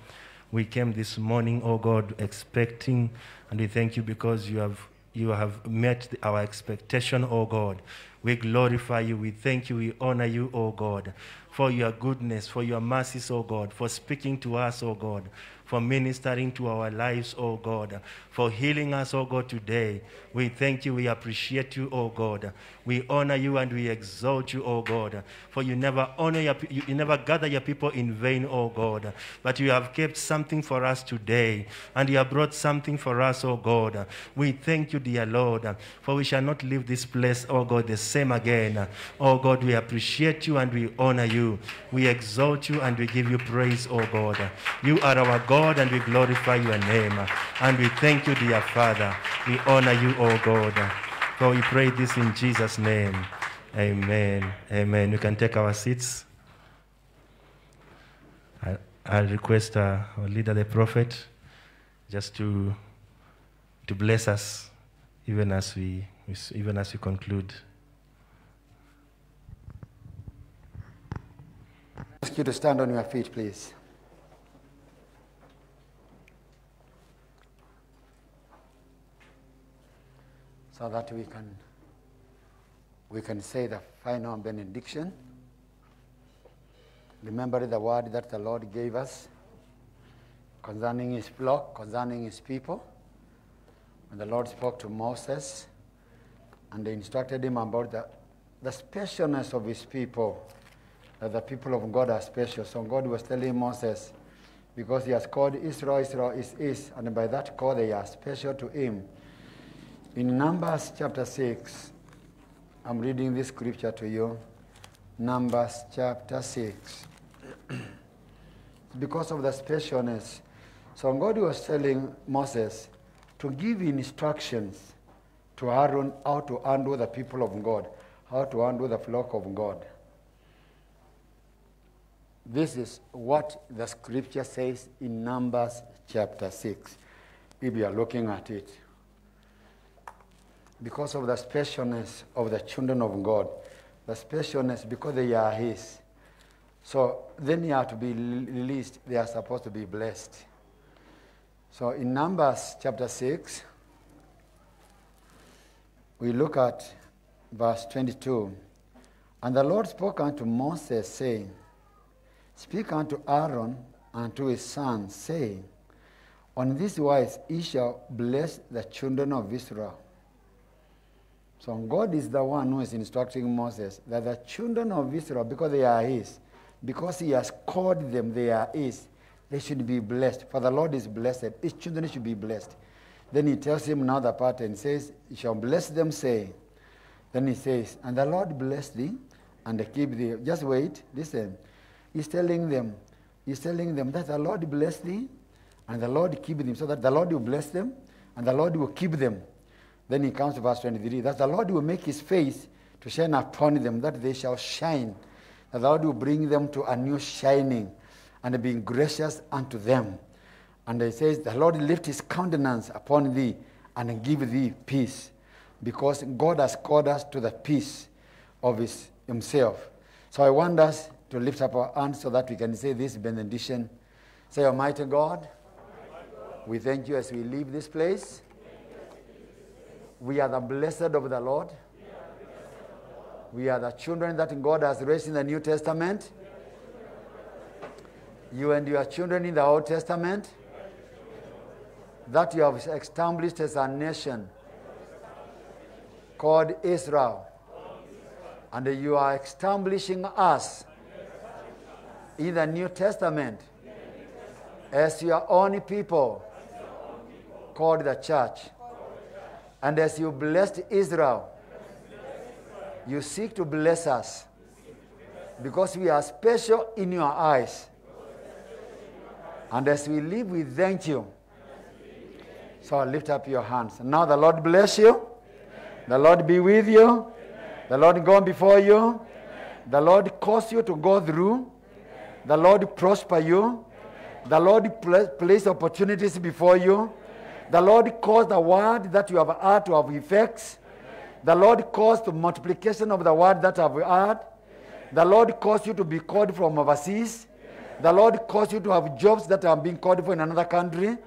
We came this morning, oh God, expecting, and we thank you because you have you have met our expectation, oh God. We glorify you. We thank you. We honor you, O God, for your goodness, for your mercies, O God, for speaking to us, O God, for ministering to our lives, O God, for healing us, O God, today. We thank you. We appreciate you, O God. We honor you and we exalt you, O God, for you never honor your, you never gather your people in vain, O God, but you have kept something for us today, and you have brought something for us, O God. We thank you, dear Lord, for we shall not leave this place, O God, the same again. O God, we appreciate you and we honor you. We exalt you and we give you praise, O God. You are our God and we glorify your name. And we thank you, dear Father. We honor you, O God. For we pray this in Jesus' name. Amen. Amen. We can take our seats. I- I'll request uh, our leader, the prophet, just to to bless us, even as we even as we conclude. ask you to stand on your feet, please. So that we can we can say the final benediction. Remember the word that the Lord gave us concerning his flock, concerning his people. When the Lord spoke to Moses and instructed him about the, the specialness of his people that the people of God are special. So God was telling Moses, because he has called Israel, Israel is is, and by that call they are special to him. In Numbers chapter 6, I'm reading this scripture to you. Numbers chapter 6. because of the specialness. So God was telling Moses to give instructions to Aaron how to handle the people of God, how to handle the flock of God. This is what the scripture says in Numbers chapter 6, if you are looking at it. Because of the specialness of the children of God, the specialness because they are His. So then they are to be released, they are supposed to be blessed. So in Numbers chapter 6, we look at verse 22. And the Lord spoke unto Moses, saying, Speak unto Aaron and to his sons, saying, On this wise ye shall bless the children of Israel. So God is the one who is instructing Moses that the children of Israel, because they are his, because he has called them, they are his, they should be blessed. For the Lord is blessed. His children should be blessed. Then he tells him another part and says, He shall bless them, saying, Then he says, And the Lord bless thee and keep thee. Just wait, listen. He's telling them, He's telling them that the Lord bless thee and the Lord keep them, so that the Lord will bless them and the Lord will keep them. Then he comes to verse 23 that the Lord will make his face to shine upon them, that they shall shine. That the Lord will bring them to a new shining and being gracious unto them. And he says, The Lord lift his countenance upon thee and give thee peace. Because God has called us to the peace of his, himself. So I want us to lift up our hands so that we can say this benediction. Say, Almighty God, we thank you as we leave this place. We are the blessed of the Lord. We are the children that God has raised in the New Testament. You and your children in the Old Testament. That you have established as a nation called Israel. And you are establishing us in the New Testament as your own people called the church. And as you blessed Israel, you seek to bless us because we are special in your eyes. And as we live, we thank you. So lift up your hands. Now the Lord bless you. The Lord be with you. The Lord go before you. The Lord cause you to go through. The Lord prosper you. The Lord place opportunities before you. The Lord cause the word that you have heard to have effects. The Lord caused the multiplication of the word that have heard. The Lord caused you to be called from overseas. The Lord caused you to have jobs that are being called for in another country.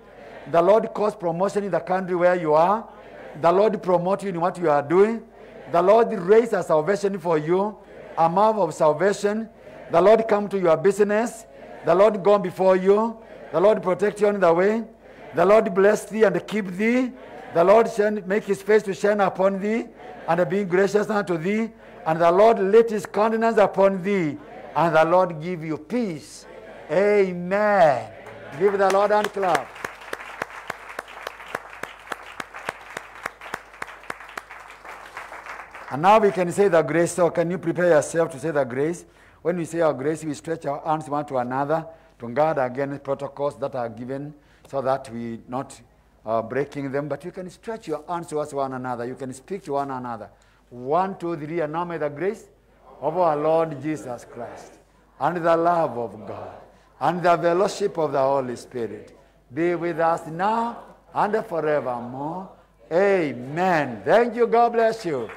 The Lord caused promotion in the country where you are. The Lord promote you in what you are doing. The Lord raise a salvation for you, a mouth of salvation. The Lord come to your business. The Lord go before you. The Lord protect you on the way. The Lord bless thee and keep thee. The Lord shine, make his face to shine upon thee and be gracious unto thee. And the Lord lift his countenance upon thee. And the Lord give you peace. Amen. Give the Lord hand clap. And now we can say the grace. So can you prepare yourself to say the grace? When we say our grace, we stretch our arms one to another to guard against protocols that are given so that we not uh, breaking them. But you can stretch your arms towards one another. You can speak to one another. One, two, three, and now may the grace of our Lord Jesus Christ and the love of God and the fellowship of the Holy Spirit be with us now and forevermore. Amen. Thank you. God bless you.